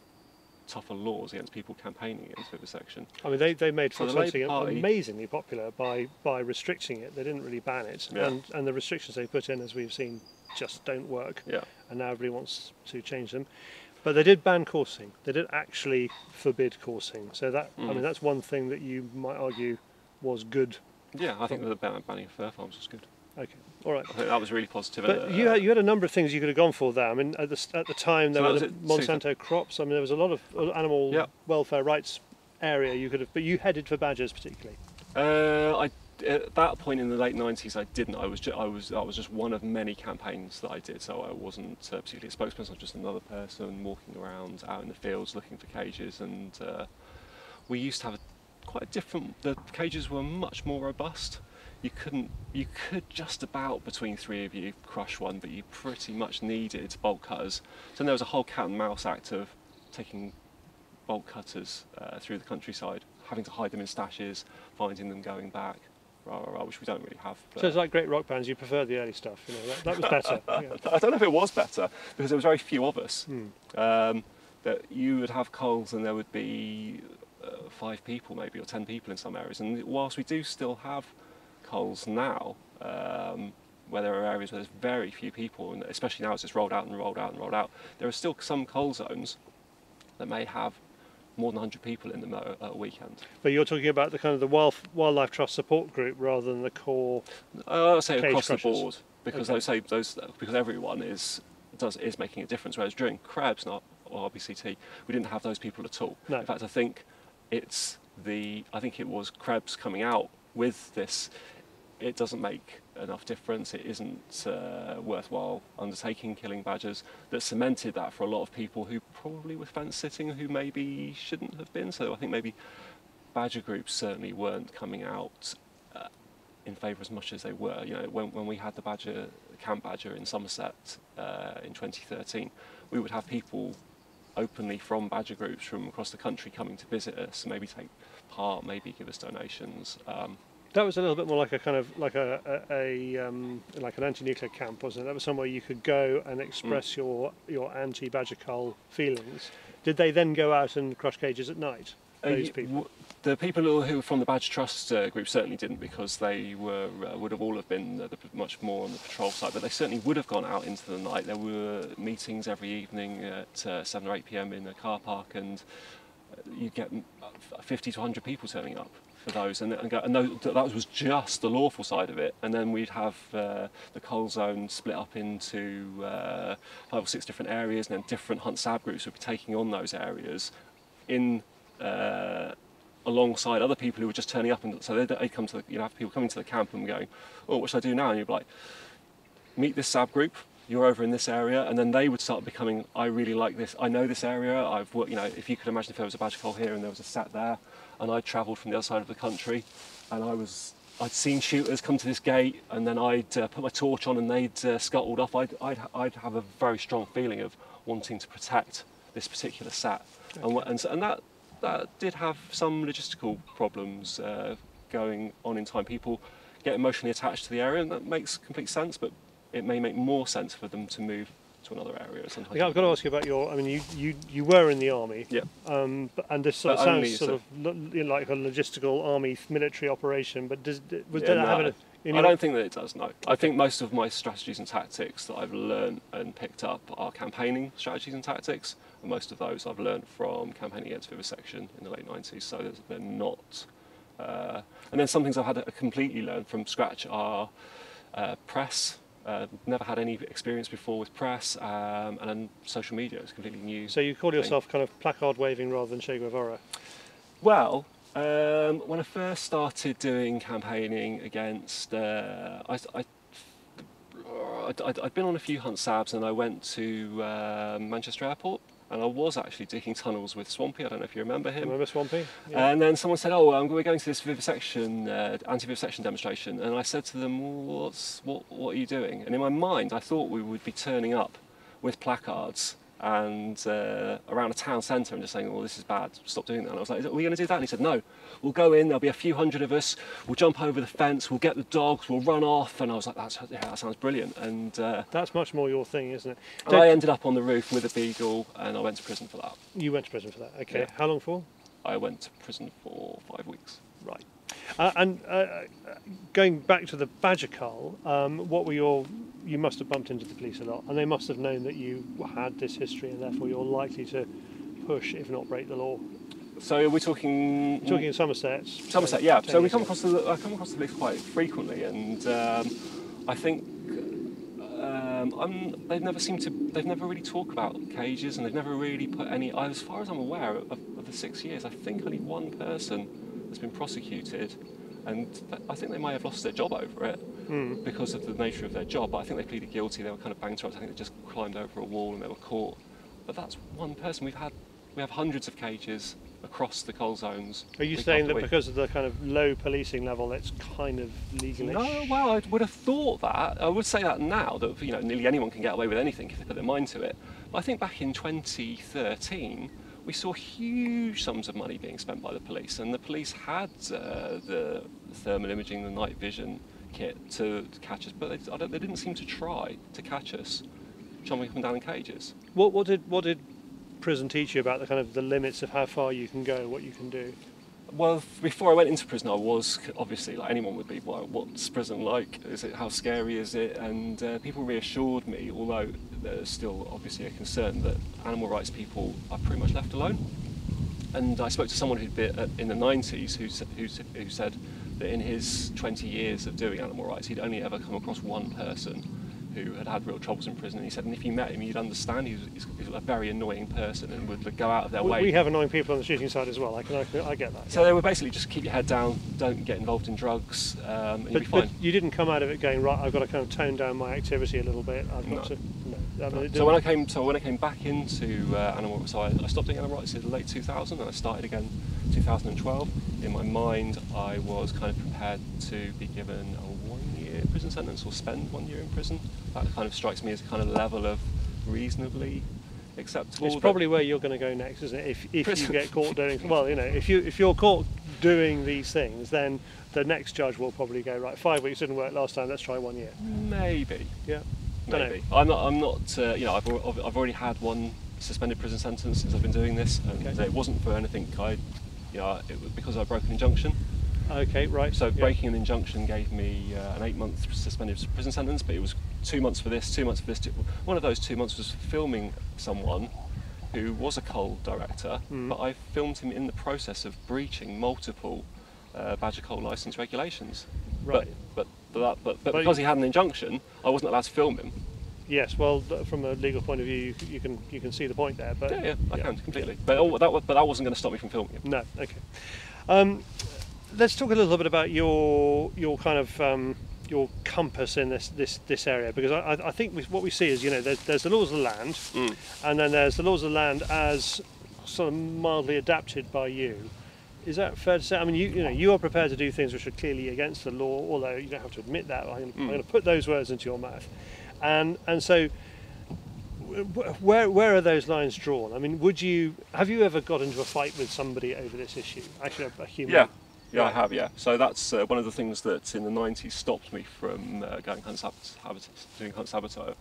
tougher laws against people campaigning against vivisection. I mean, they, they made So the fox hunting Party- amazingly popular by, by restricting it. They didn't really ban it, Yeah. and and the restrictions they put in, as we've seen, just don't work. Yeah. and now everybody wants to change them. But they did ban coursing. They did actually forbid coursing. So that I Mm. mean that's one thing that you might argue was good. Yeah, I think the ban- banning of fur farms was good. Okay, all right. I think that was really positive. But uh, you had, you had a number of things you could have gone for there. I mean, at the, at the time there So were the Monsanto crops. I mean, there was a lot of uh, animal Yeah. welfare rights area you could have. But you headed for badgers particularly. Uh, I, at that point in the late 90s, I didn't. I was, ju- I was, that was just one of many campaigns that I did. So I wasn't uh, particularly a spokesperson. I was just another person walking around out in the fields looking for cages. And uh, we used to have a, quite a different. The cages were much more robust. You couldn't, you could just about between three of you crush one, but you pretty much needed bolt cutters. So there was a whole cat and mouse act of taking bolt cutters uh, through the countryside, having to hide them in stashes, finding them going back, rah, rah, rah, which we don't really have. So it's like great rock bands. You prefer the early stuff. You know that, that was [laughs] better. yeah. I don't know if it was better because there was very few of us. Hmm. Um, that you would have culls and there would be uh, five people maybe or ten people in some areas. And whilst we do still have culls now, um, where there are areas where there's very few people, and especially now as it's rolled out and rolled out and rolled out, there are still some cull zones that may have more than 100 people in them at a, weekend. But you're talking about the kind of the wild, wildlife trust support group rather than the core. Uh, I'd say across crushers. the board because Okay. I say those because everyone is does is making a difference. Whereas during Krebs, not or RBCT, we didn't have those people at all. No. In fact, I think it's the I think it was Krebs coming out with this. It doesn't make enough difference. It isn't uh, worthwhile undertaking killing badgers. That cemented that for a lot of people who probably were fence sitting who maybe shouldn't have been. So I think maybe badger groups certainly weren't coming out uh, in favour as much as they were. You know, when, when we had the badger camp badger in Somerset uh, in 2013, we would have people openly from badger groups from across the country coming to visit us, maybe take part, maybe give us donations. Um, That was a little bit more like a kind of like a, a, a um, like an anti-nuclear camp, wasn't it? That was somewhere you could go and express your your anti-badger cull feelings. Did they then go out and crush cages at night? Uh, Those y- people. w- the people who were from the Badger Trust uh, group certainly didn't because they were uh, would have all have been uh, the, much more on the patrol side, but they certainly would have gone out into the night. There were meetings every evening at uh, 7 or 8 p.m. in the car park, and uh, you get mm, 50 to 100 people turning up for those, and, and, go, and that was just the lawful side of it. And then we'd have uh, the cull zone split up into uh, five or six different areas, and then different hunt sab groups would be taking on those areas in uh, alongside other people who were just turning up, and so they'd, they'd come to the, you know have people coming to the camp and going, oh, what should I do now? And you'd be like, meet this sab group. You're over in this area, and then they would start becoming. I really like this. I know this area. I've worked. You know, if you could imagine if there was a badger cull here and there was a sett there, and I travelled from the other side of the country, and I was. I'd seen shooters come to this gate, and then I'd uh, put my torch on, and they'd uh, scuttled off. I'd, I'd, I'd have a very strong feeling of wanting to protect this particular sett, and, and, and that that did have some logistical problems uh, going on in time. People get emotionally attached to the area, and that makes complete sense. But it may make more sense for them to move to another area. Sometimes. I've got to ask you about your. I mean, you you, you were in the army. Yeah. Um, but, and this sort of only sounds sort so- of lo- like a logistical army military operation. But does was Yeah, that have no. a, in I don't think that it does. No, I think most of my strategies and tactics that I've learned and picked up are campaigning strategies and tactics, and most of those I've learned from campaigning against vivisection in the late 90s. So they're not. Uh, and then some things I've had to completely learn from scratch are uh, press. Uh, never had any experience before with press, um, and then social media is completely new. So you call yourself kind of placard waving rather than Che Guevara. Well, um, when I first started doing campaigning against, uh, I, I, I'd, I'd been on a few hunt sabs and I went to uh, Manchester Airport and I was actually digging tunnels with Swampy. I don't know if you remember him. Remember Swampy? Yeah. And then someone said, "Oh, um, we're going to this vivisection, uh, anti-vivisection demonstration," and I said to them, well, "What's what? What are you doing?" And in my mind, I thought we would be turning up with placards and uh, around a town centre and just saying, "Well, this is bad. Stop doing that." And I was like, "Are we going to do that?" And he said, "No. We'll go in. There'll be a few hundred of us. We'll jump over the fence. We'll get the dogs. We'll run off." And I was like, "That's yeah, that sounds brilliant." And uh, That's much more your thing, isn't it? and Don't- I ended up on the roof with a beagle, and I went to prison for that. you went to prison for that. Okay. Yeah. How long for? I went to prison for five weeks. Right. Uh, and uh, uh, going back to the badger cull, um, what were your? You must have bumped into the police a lot, and they must have known that you had this history, and therefore you're likely to push, if not break the law. So are we're talking Talking in Somerset. Somerset, yeah. So we come across the I come across the police quite frequently, and um, I think um, I'm, they've never seemed to they've never really talked about cages, and they've never really put any. As far as I'm aware of, of the six years, I think only one person has been prosecuted, and th- I think they may have lost their job over it Hmm. because of the nature of their job. But I think they pleaded guilty. They were kind of banged up. I think they just climbed over a wall and they were caught. But that's one person. We've had we have hundreds of cages across the cull zones. Are you saying that week. because of the kind of low policing level, it's kind of legalish? No, well, I would have thought that. I would say that now that you know nearly anyone can get away with anything if they put their mind to it. But I think back in 2013, we saw huge sums of money being spent by the police, and the police had uh, the thermal imaging, the night vision kit to, to catch us, but they, they didn't seem to try to catch us jumping up and down in cages. What, what did what did prison teach you about the kind of the limits of how far you can go, what you can do? Well, before I went into prison, I was obviously like anyone would be. Well, what's prison like? Is it how scary is it? And uh, people reassured me, although there's still obviously a concern that animal rights people are pretty much left alone. And I spoke to someone who'd been uh, in the 90s who, who, who said that in his 20 years of doing animal rights, he'd only ever come across one person who had had real troubles in prison. And he said, and if you met him, you'd understand he was, he's a very annoying person and would go out of their we, way. We have annoying people on the shooting side as well. I can, I, can, I get that. So they were basically just keep your head down, don't get involved in drugs, um, and but, you'll be fine. But you didn't come out of it going right. I've got to kind of tone down my activity a little bit. I've got No. to. No. I mean, So when I came, so when I came back into uh, animal, so I, I stopped doing animal rights in the late 2000, and I started again 2012. In my mind, I was kind of prepared to be given a one-year prison sentence or spend one year in prison. That kind of strikes me as a kind of level of reasonably acceptable. It's probably where you're going to go next, isn't it? If, if you get caught doing [laughs] well, you know, if you if you're caught doing these things, then the next judge will probably go right. Five weeks didn't work last time. Let's try one year. maybe. Yeah. Maybe. I'm not. I'm not. Uh, you know, I've, I've already had one suspended prison sentence since I've been doing this, and Okay. it wasn't for anything I, you know, it was because I broke an injunction. Okay. Right. So yeah. breaking an injunction gave me uh, an eight-month suspended prison sentence, but it was two months for this, two months for this. Two, one of those two months was filming someone who was a cull director, Mm. but I filmed him in the process of breaching multiple uh, Badger Cull license regulations. Right. But but but, that, but, but But because he had an injunction, I wasn't allowed to film him. Yes. Well, from a legal point of view, you, you can you can see the point there. But Yeah, yeah, I can completely. But all, that but that wasn't going to stop me from filming him. No. Okay. Um, let's talk a little bit about your your kind of um, your compass in this this this area because I, I- think we, what we see is you know there's, there's the laws of the land Mm. and then there's the laws of the land as sort of mildly adapted by you. Is that fair to say? I mean, you you know you are prepared to do things which are clearly against the law, although you don't have to admit that. I'm, I'm Mm. going to put those words into your mouth, and and so where where are those lines drawn? I mean, would you have you ever got into a fight with somebody over this issue? Actually, a, a human. Yeah, yeah, I have. Yeah, so that's uh, one of the things that in the '90s stopped me from uh, going hunt sabot- habit- doing hunt sabotage.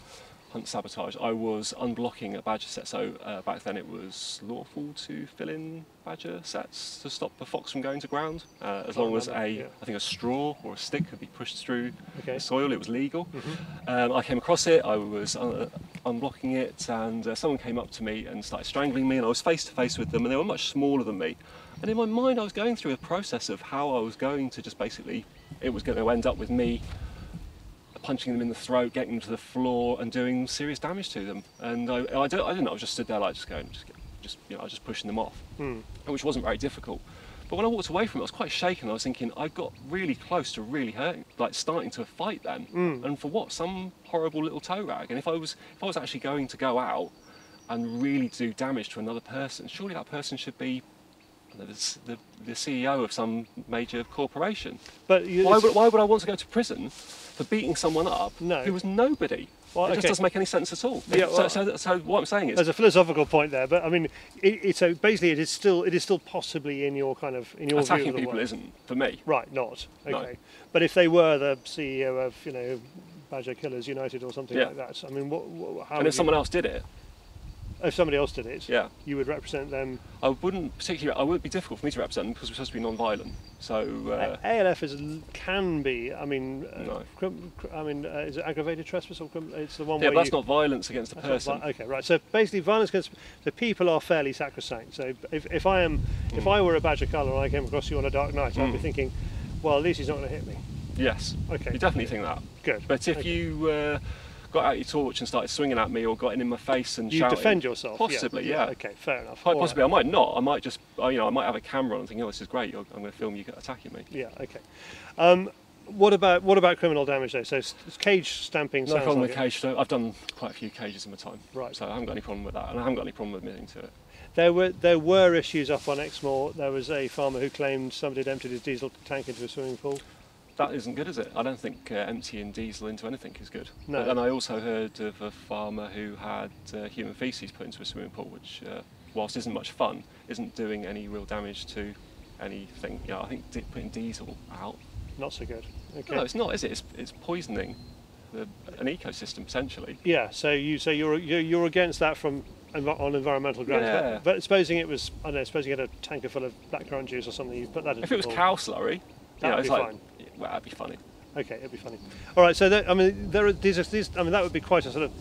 Hunt sabotage. I was unblocking a badger sett. So uh, back then it was lawful to fill in badger setts to stop the fox from going to ground, uh, as long as a, yeah. I think a straw or a stick could be pushed through Okay. the soil. It was legal. Mhm. Um, I came across it, I was uh, unblocking it, and uh, someone came up to me and started strangling me, and I was face to face with them, and they were much smaller than me. And in my mind, I was going through a process of how I was going to just basically, it was going to end up with me punching them in the throat, getting them to the floor, and doing serious damage to them. And I, I, don't, I didn't know, I was just stood there like just going, just, just you know, I was just pushing them off Hmm. which wasn't very difficult. But when I walked away from it, I was quite shaken. I was thinking I got really close to really hurting, like starting to fight then. Mm. And for what? Some horrible little toe rag. And if I was, if I was actually going to go out and really do damage to another person, surely that person should be don't the, the, the CEO of some major corporation. But you, Why would, why would I want to go to prison for beating someone up No. who was nobody? Well, it just okay. doesn't make any sense at all. Yeah, so, well- so, so what I'm saying is, there's a philosophical point there, but I mean, it, it's so basically it is still it is still possibly in your kind of in your view attacking of the people world. isn't for me. Right, not No. okay. But if they were the CEO of you know Badger Killers United or something Yeah. like that, I mean, what, what how And if someone else did it, if somebody else did it, yeah. you would represent them. I wouldn't particularly. I wouldn't be difficult for me to represent them because we're supposed to be non-violent. So uh, ALF is can be. I mean, uh, No. I mean, uh, is it aggravated trespass or crim, it's the one yeah, where but that's not violence against a person. okay, right. So basically, violence against the people are fairly sacrosanct. So if, if I am if I were a badger culler and I came across you on a dark night, I'd be Mm. thinking, well, at least he's not going to hit me. Yes, Okay, you definitely think that. good. But if Okay. you uh, got out your torch and started swinging at me or got in in my face and you shouting, defend yourself, Possibly, yeah. Okay, fair enough. quite possibly, right. I might not. I might just, uh, you know, I might have a camera on and think, oh, this is great. you're- I'm going to film you attacking me. Yeah. Okay. Um, what about what about criminal damage though? So cage stamping. No problem like with it. cage. So I've done quite a few cages in my time, Right. so I haven't got any problem with that, and I haven't got any problem admitting to it. There were there were issues up on Exmoor. There was a farmer who claimed somebody had emptied his diesel tank into a swimming pool. That isn't good, is it? I don't think uh, emptying diesel into anything is good. No. And I also heard of a farmer who had uh, human feces put into a swimming pool, which, uh, whilst isn't much fun, isn't doing any real damage to anything. You know, I think di- putting diesel out. Not so good. Okay. No, it's not, is it? It's, it's poisoning the, an ecosystem essentially. Yeah. So you so you're you're, you're against that from on environmental grounds. Yeah. But, but supposing it was, I don't know, supposing you had a tanker full of blackcurrant juice or something, you put that in. If it was cow slurry, know, it's be like, fine. Well, that'd be funny. Okay, it'd be funny. All right, so that, I mean, there are these, are, these. I mean, that would be quite a sort of,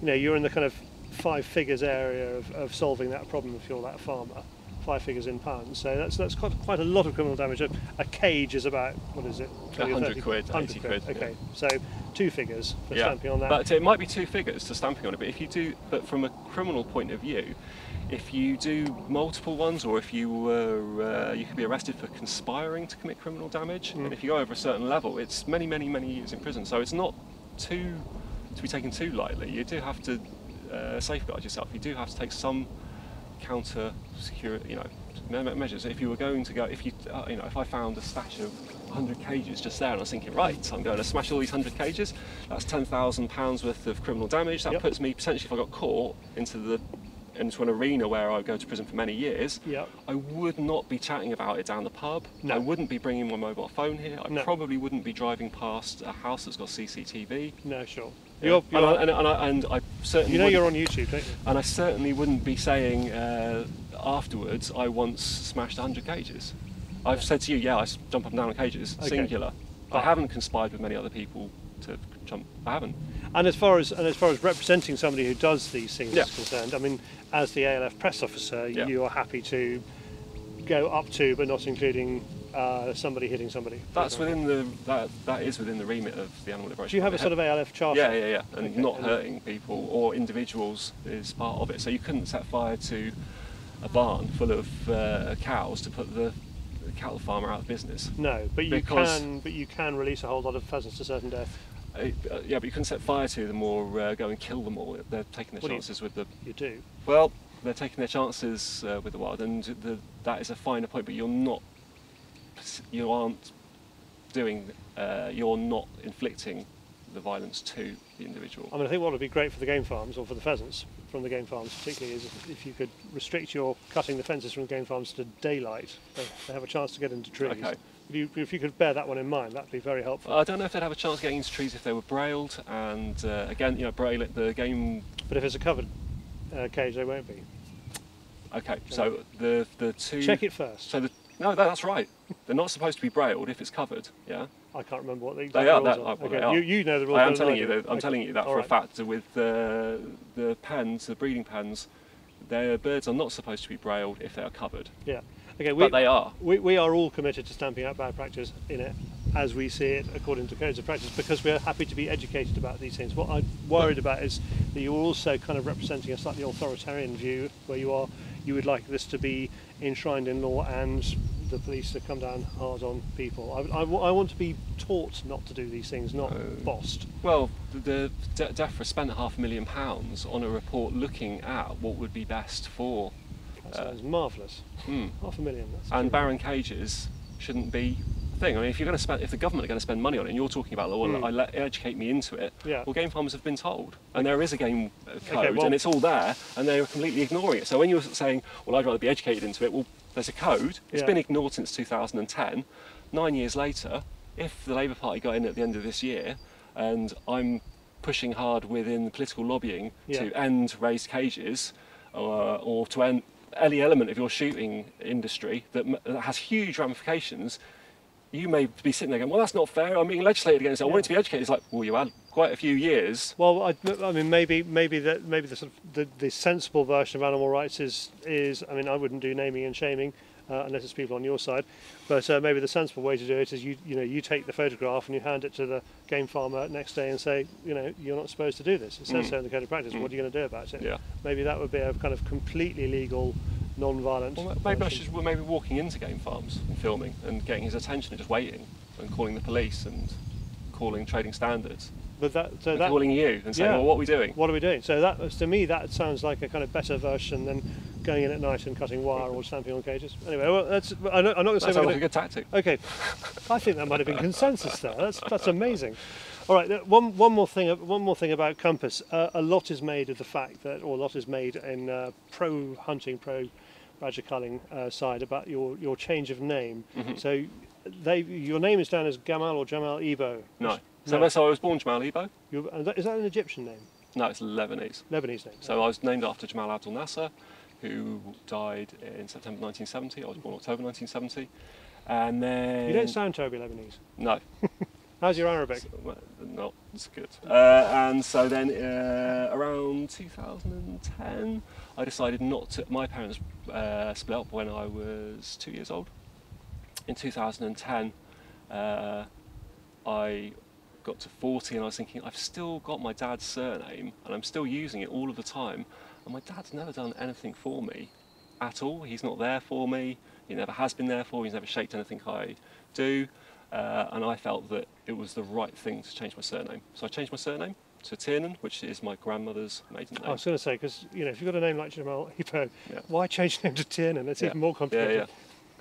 you know, you're in the kind of five figures area of, of solving that problem if you're that farmer. Five figures in pounds, so that's that's quite quite a lot of criminal damage. A, a cage is about what is it? 20 100 quid, 100 80 quid, yeah. Okay, so two figures for Yeah, stamping on that. but it might be two figures to stamping on it. But if you do, but from a criminal point of view, if you do multiple ones, or if you were, uh, you could be arrested for conspiring to commit criminal damage. Mm. And if you go over a certain level, it's many, many, many years in prison. So it's not too to be taken too lightly. You do have to uh, safeguard yourself. You do have to take some counter security, you know, me- me- measures. If you were going to go, if you, uh, you know, if I found a stash of 100 cages just there, and I was thinking, right, I'm going to smash all these 100 cages. That's 10,000 pounds worth of criminal damage. That Yep. puts me potentially, if I got caught, into the into an arena where I go to prison for many years. Yep. I would not be chatting about it down the pub. No. I wouldn't be bringing my mobile phone here. I No. probably wouldn't be driving past a house that's got CCTV. no, sure. Yeah. You're, you're, and, I, and, I, and, I, and I certainly you know you're on YouTube, don't you? and I certainly wouldn't be saying uh, afterwards, I once smashed 100 cages. I've said to you, yeah, I jump up and down on cages, Okay. singular. But- I haven't conspired with many other people to jump. I haven't. And as far as and as far as representing somebody who does these things Yeah. is concerned, I mean, as the ALF press officer, Yeah. you are happy to go up to, but not including uh, somebody hitting somebody. That's within the that that is within the remit of the animal liberation. Do you have a sort of ALF charter? Yeah, yeah, yeah, and Okay, not hurting people or individuals is part of it. So you couldn't set fire to a barn full of uh, cows to put the, the cattle farmer out of business. No, but you can, but you can release a whole lot of pheasants to certain death. Uh, uh, yeah, but you couldn't set fire to them or uh, go and kill them all. They're taking their you- chances with the You do. Well, they're taking their chances uh, with the wild, and the, that is a finer point. But you're not, you aren't doing, uh, you're not inflicting the violence to the individual. I mean, I think what would be great for the game farms, or for the pheasants from the game farms particularly, is if, if you could restrict your cutting the fences from the game farms to daylight. They, they have a chance to get into trees. Okay. If you, if you could bear that one in mind, that'd be very helpful. I don't know if they'd have a chance of getting into trees if they were brailed, and uh, again, you know, braille the game. But if it's a covered uh, cage, they won't be. Okay, so the the two. Check it first. So the no, that- that's right. They're not supposed to be brailed if it's covered. Yeah. I can't remember what the exact They are. rules That, are. well, okay. they are. You, you know the rules. I am telling you that. I'm Okay. telling you that All for right. a fact. With the the pens, the breeding pens, their birds are not supposed to be brailed if they are covered, Yeah. Okay. We, but they are. we, we are all committed to stamping out bad practice in it as we see it according to codes of practice because we are happy to be educated about these things. What I'm worried about is that you're also kind of representing a slightly authoritarian view where you are you would like this to be enshrined in law and the police to come down hard on people. I, I, I want to be taught not to do these things, not Oh. bossed. Well, the, the DEFRA spent half a million pounds on a report looking at what would be best for, Uh, sounds marvellous. mm, Half a million. That's and barren cages shouldn't be a thing. I mean, if you're going to spend, if the government are going to spend money on it, and you're talking about, well, Mm. I let educate me into it. Yeah. Well, game farmers have been told, and there is a game uh, code, well- and it's all there, and they're completely ignoring it. So when you're saying, well, I'd rather be educated into it, well, there's a code. It's Yeah. been ignored since 2010. Nine years later, if the Labour Party got in at the end of this year, and I'm pushing hard within political lobbying Yeah. to end raised cages, or, or to end any element of your shooting industry that, that has huge ramifications, you may be sitting there going, well, that's not fair. I'm being legislated against. I want it to be educated. It's like, well, you had quite a few years. Well, I, I mean, maybe maybe that maybe the, sort of, the the sensible version of animal rights is is I mean, I wouldn't do naming and shaming uh, unless it's people on your side, but uh, maybe the sensible way to do it is you you know you take the photograph and you hand it to the game farmer next day and say, you know, you're not supposed to do this. It says Mm. so in the code of practice. Mm. What are you going to do about it? Yeah. Maybe that would be a kind of completely legal, non-violent. Well, maybe I should well, maybe walking into game farms and filming and getting his attention and just waiting and calling the police and calling trading standards But that so and that calling you and saying, Yeah. well, what are we doing? what are we doing? So that to me that sounds like a kind of better version than going in at night and cutting wire or stamping on cages. Anyway, well, that's I'm not, I'm not going to say That sounds like a good tactic. Okay, I think that might have been consensus there. That's that's amazing. All right, one one more thing. One more thing about Compass. Uh, a lot is made of the fact that, or a lot is made in uh, pro hunting, pro badger culling uh, side about your your change of name. Mhm. So, they your name is down as Gamal or Jamal Ebo. No. So, no. so I was born Jamal Ebo. That- Is that an Egyptian name? No, it's Lebanese. Lebanese name. So I was named after Jamal Abdel Nasser, who died in September 1970. I was born October 1970. And then. you don't sound terribly Lebanese. No. [laughs] How's your Arabic? Well, Not it's good. Uh, and so then uh, around 2010, I decided not to. My parents uh, split up when I was two years old. In 2010, uh, I got to 40 and I was thinking, I've still got my dad's surname and I'm still using it all of the time. And my dad's never done anything for me at all. He's not there for me. He never has been there for me. He's never shaped anything I do. Uh, and I felt that it was the right thing to change my surname. So I changed my surname to Tiernan, which is my grandmother's maiden name. I was going to say because you know if you've got a name like Jamal Hippo, Yeah. why change your name to Tiernan? It's Yeah. even more Yeah, complicated.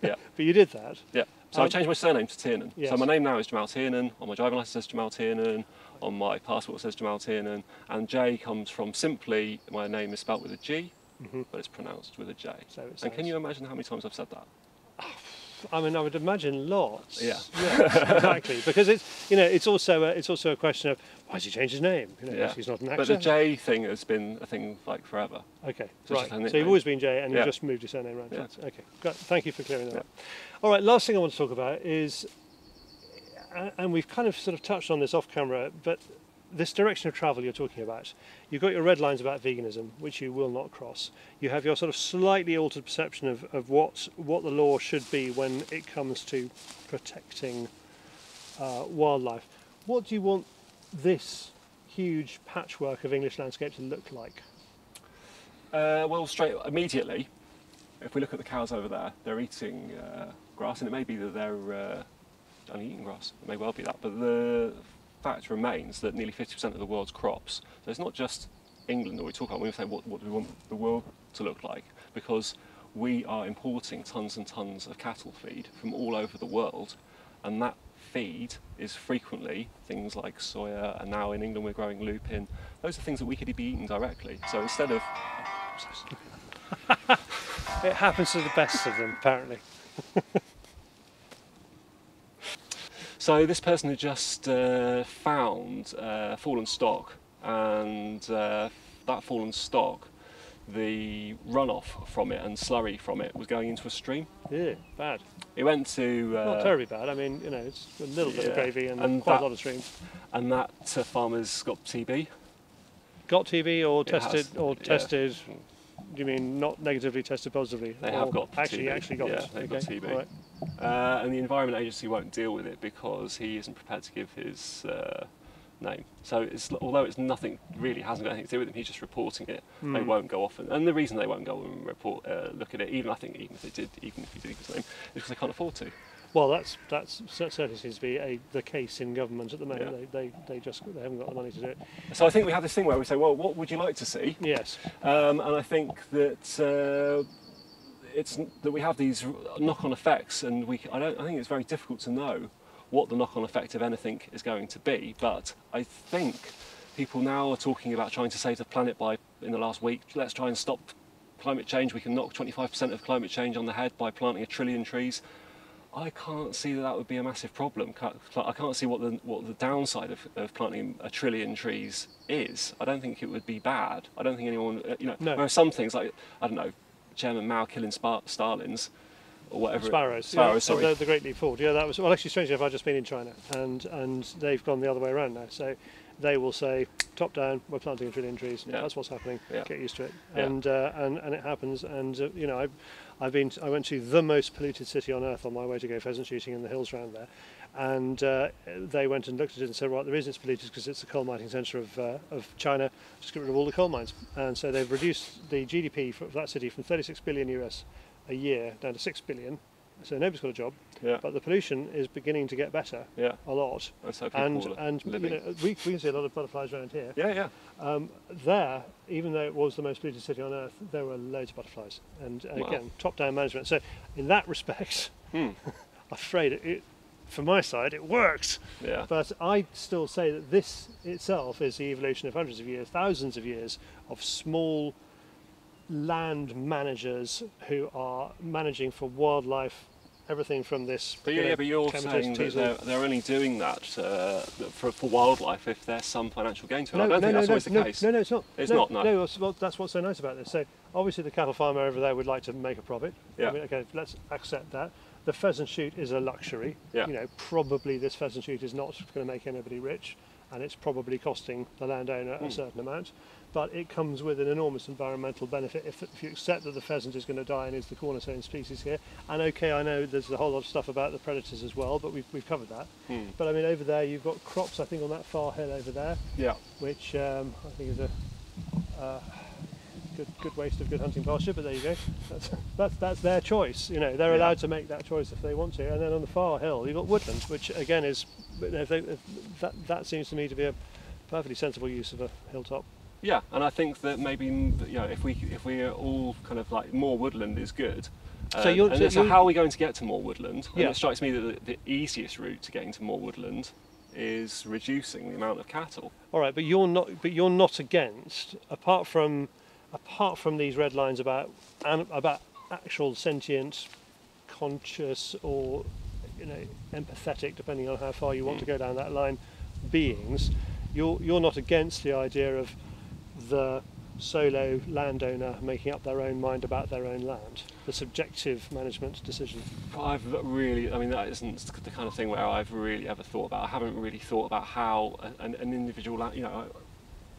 yeah, yeah, [laughs] But you did that. yeah. So I Um, changed my surname to Tiernan. Yes. So my name now is Jamal Tiernan. On my driving license says Jamal Tiernan. On my passport it says Jamal Tiernan. And J comes from simply my name is spelt with a G, Mhm. but it's pronounced with a J. So and can you imagine how many times I've said that? I mean, I would imagine lots. Yeah. [laughs] Yes, exactly. Because it's you know it's also a, it's also a question of why has he changed his name? You know, Yeah. he's not an actor. But the J thing has been a thing like forever. Okay, So right. So you've always been J, and you Yeah. just moved your surname around. Yeah. Okay, Got- thank you for clearing that Yeah. up. All right, last thing I want to talk about is, and we've kind of sort of touched on this off camera, but this direction of travel you're talking about. You've got your red lines about veganism, which you will not cross. You have your sort of slightly altered perception of, of what what the law should be when it comes to protecting uh, wildlife. What do you want this huge patchwork of English landscape to look like? Uh, well, straight immediately, if we look at the cows over there, they're eating uh, grass, and it may be that they're uh, only eating grass. It may well be that, but the fact remains that nearly 50% of the world's crops. So it's not just England that we talk about when we say what, what do we want the world to look like, because we are importing tons and tons of cattle feed from all over the world, and that feed is frequently things like soya, and now in England we're growing lupin. Those are things that we could be eating directly. So instead of. [laughs] It happens to the best of them, apparently. [laughs] So this person had just uh, found uh, fallen stock, and uh, that fallen stock, the runoff from it and slurry from it was going into a stream. Yeah, bad. It went to uh, Not terribly bad. I mean, you know, it's a little bit of gravy and, And quite that- a lot of streams. and that uh, farmer's got TB. Got TB or It has, tested or yeah. tested? Do you mean not negatively tested positively? They have got actually TB. actually got Yeah, it. they've okay. got TB. Uh, and the Environment Agency won't deal with it because he isn't prepared to give his uh, name. So it's, although it's nothing really hasn't got anything to do with him, he's just reporting it. They Hmm. won't go off, and, and the reason they won't go and report, uh, look at it, even I think even if they did, even if he did give his name, is because they can't afford to. Well, that's that's that certainly seems to be a, the case in government at the moment. Yeah. They, they they just they haven't got the money to do it. So I think we have this thing where we say, well, what would you like to see? Yes. Um, and I think that uh, it's that we have these knock-on effects, and we I don't I think it's very difficult to know what the knock-on effect of anything is going to be. But I think people now are talking about trying to save the planet by in the last week. Let's try and stop climate change. We can knock 25% of climate change on the head by planting a trillion trees. I can't see that that would be a massive problem. I can't see what the what the downside of, of planting a trillion trees is. I don't think it would be bad. I don't think anyone, you know, No. are some things like I don't know, Chairman Mao killing spar- starlings or whatever. it- Sparrows. Sparrows, yeah, sorry. The, the Great Leap Forward. Yeah, that was well. Actually, strangely enough, I've just been in China, and and they've gone the other way around now. So they will say, top down, we're planting a trillion trees. Yeah. That's what's happening. Yeah. Get used to it. Yeah. And uh, and and it happens. And uh, you know, I've I've been I went to the most polluted city on earth on my way to go pheasant shooting in the hills around there. And uh, they went and looked at it and said, right, the reason it's polluted is because it's the coal mining centre of, uh, of China. Just get rid of all the coal mines. And so they've reduced the GDP for that city from 36 billion US a year down to 6 billion. So nobody's got a job, Yeah, but the pollution is beginning to get better yeah. a lot. And so people And and you know, we, we can see a lot of butterflies around here. yeah, yeah. Um, there, even though it was the most polluted city on earth, there were loads of butterflies. And uh, Wow. again, top-down management. So in that respect, Hmm. [laughs] I'm afraid it, it, from my side, it works. Yeah. But I still say that this itself is the evolution of hundreds of years, thousands of years of small land managers who are managing for wildlife everything from this. But you know, yeah, but you're saying that they're, they're only doing that uh, for, for wildlife if there's some financial gain to it. I No, don't no, think no, that's no, always the case. no, no, it's not. It's no, not, no. No, that's, well, that's what's so nice about this. So obviously the cattle farmer over there would like to make a profit. Yeah. I mean, okay, let's accept that. The pheasant shoot is a luxury. Yeah. You know, probably this pheasant shoot is not going to make anybody rich, and it's probably costing the landowner Hmm. a certain amount. But it comes with an enormous environmental benefit if, if you accept that the pheasant is going to die and is the cornerstone species here. And okay, I know there's a whole lot of stuff about the predators as well, but we've, we've covered that. Hmm. But I mean, over there you've got crops. I think on that far hill over there Yeah. which um, I think is a uh, good good waste of good hunting pasture. But there you go. That's that's, that's their choice. You know, they're Yeah. allowed to make that choice if they want to. And then on the far hill, you've got woodland, which again is if they, if that that seems to me to be a perfectly sensible use of a hilltop. Yeah, and I think that maybe you know if we if we are all kind of like more woodland is good. So Uh, you're- and so so you- how are we going to get to more woodland? And Yeah. it strikes me that the, the easiest route to getting to more woodland is reducing the amount of cattle. All right, but you're not but you're not against apart from apart from these red lines about about actual sentient, conscious or you know empathetic, depending on how far you want to hmm. go down that line, beings. You're you're not against the idea of the solo landowner making up their own mind about their own land, the subjective management decision. I've really, I mean, that isn't the kind of thing where I've really ever thought about. I haven't really thought about how an, an individual, you know,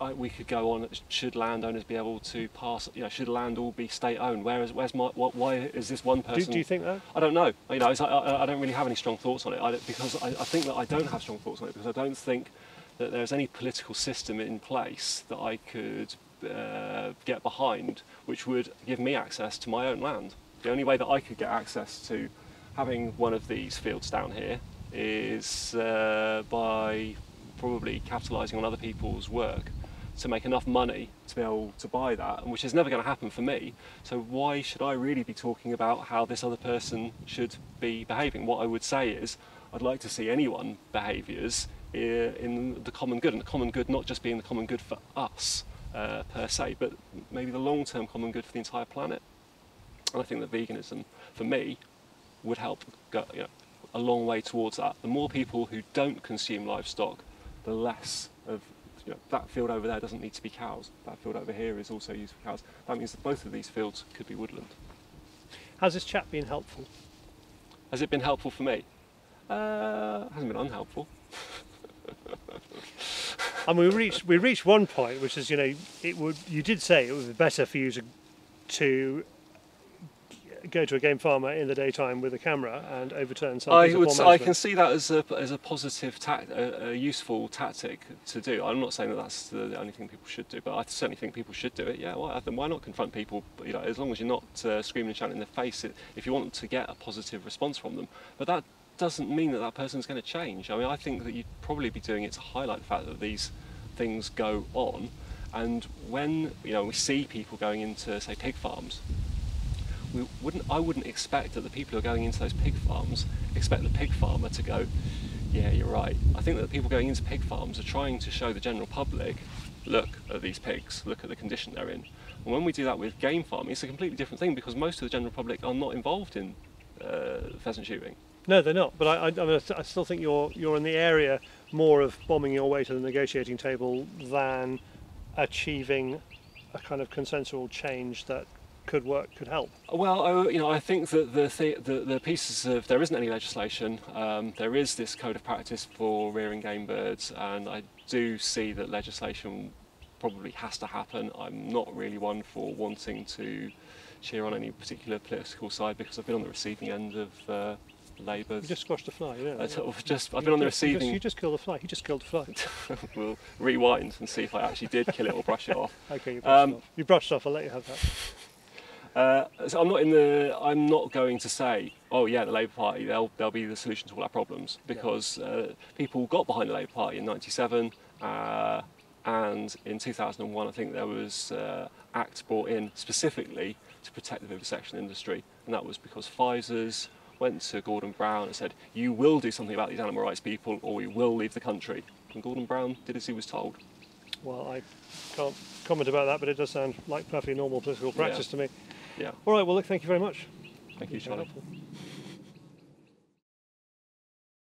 I, we could go on. Should landowners be able to pass? You know, should land all be state owned? Where is, where's my, what, why is this one Do, person? do you think that? I don't know. You know, I, I don't really have any strong thoughts on it I, because I, I think that I don't have strong thoughts on it because I don't think that there's any political system in place that I could uh, get behind which would give me access to my own land. The only way that I could get access to having one of these fields down here is uh, by probably capitalising on other people's work to make enough money to be able to buy that, and which is never going to happen for me. So why should I really be talking about how this other person should be behaving? What I would say is, I'd like to see anyone behaviours in the common good, and the common good not just being the common good for us uh, per se, but maybe the long-term common good for the entire planet. And I think that veganism, for me, would help go you know, a long way towards that. The more people who don't consume livestock, the less you know, that field over there doesn't need to be cows. That field over here is also used for cows. That means that both of these fields could be woodland. Has this chat been helpful? Has it been helpful for me? Uh, hasn't been unhelpful. [laughs] and we reached we reached one point, which is you know it would you did say it would be better for you to to go to a game farmer in the daytime with a camera and overturn some I would. I can see that as a as a positive, tac- a, a useful tactic to do. I'm not saying that that's the only thing people should do, but I certainly think people should do it. Yeah, why, then why not confront people? You know, as long as you're not uh, screaming and shouting in their face, it, if you want to get a positive response from them. But that doesn't mean that that person's going to change. I mean, I think that you'd probably be doing it to highlight the fact that these things go on, and when you know we see people going into say pig farms we wouldn't I wouldn't expect that the people who are going into those pig farms expect the pig farmer to go, yeah, you're right. I think that the people going into pig farms are trying to show the general public, look at these pigs, look at the condition they're in. And when we do that with game farming, it's a completely different thing because most of the general public are not involved in uh, pheasant shooting. No, they're not. But I, I, I, mean, I still think you're you're in the area more of bombing your way to the negotiating table than achieving a kind of consensual change that could work, could help. Well, I, you know, I think that the, th- the the pieces of there isn't any legislation. Um, there is this code of practice for rearing game birds, and I do see that legislation probably has to happen. I'm not really one for wanting to cheer on any particular political side because I've been on the receiving end of uh, Labour's. You just squashed a fly, yeah. I just, I've been on the just- you just- receiving. You just killed a fly. You just killed a fly. [laughs] we'll rewind and see if I actually did kill it or brush it off. [laughs] Okay, you brushed Um, it off. You brushed it off. I'll let you have that. Uh, so I'm not in the. I'm not going to say, oh yeah, the Labour Party, they'll they'll be the solution to all our problems because uh, people got behind the Labour Party in '97, uh, and in 2001, I think there was uh, acts brought in specifically to protect the vivisection industry, and that was because Pfizer's went to Gordon Brown and said, you will do something about these animal rights people, or we will leave the country. And Gordon Brown did as he was told. Well, I can't comment about that, but it does sound like perfectly normal political practice to me. Yeah. All right. Well, look. Thank you very much. Thank you, Charlie.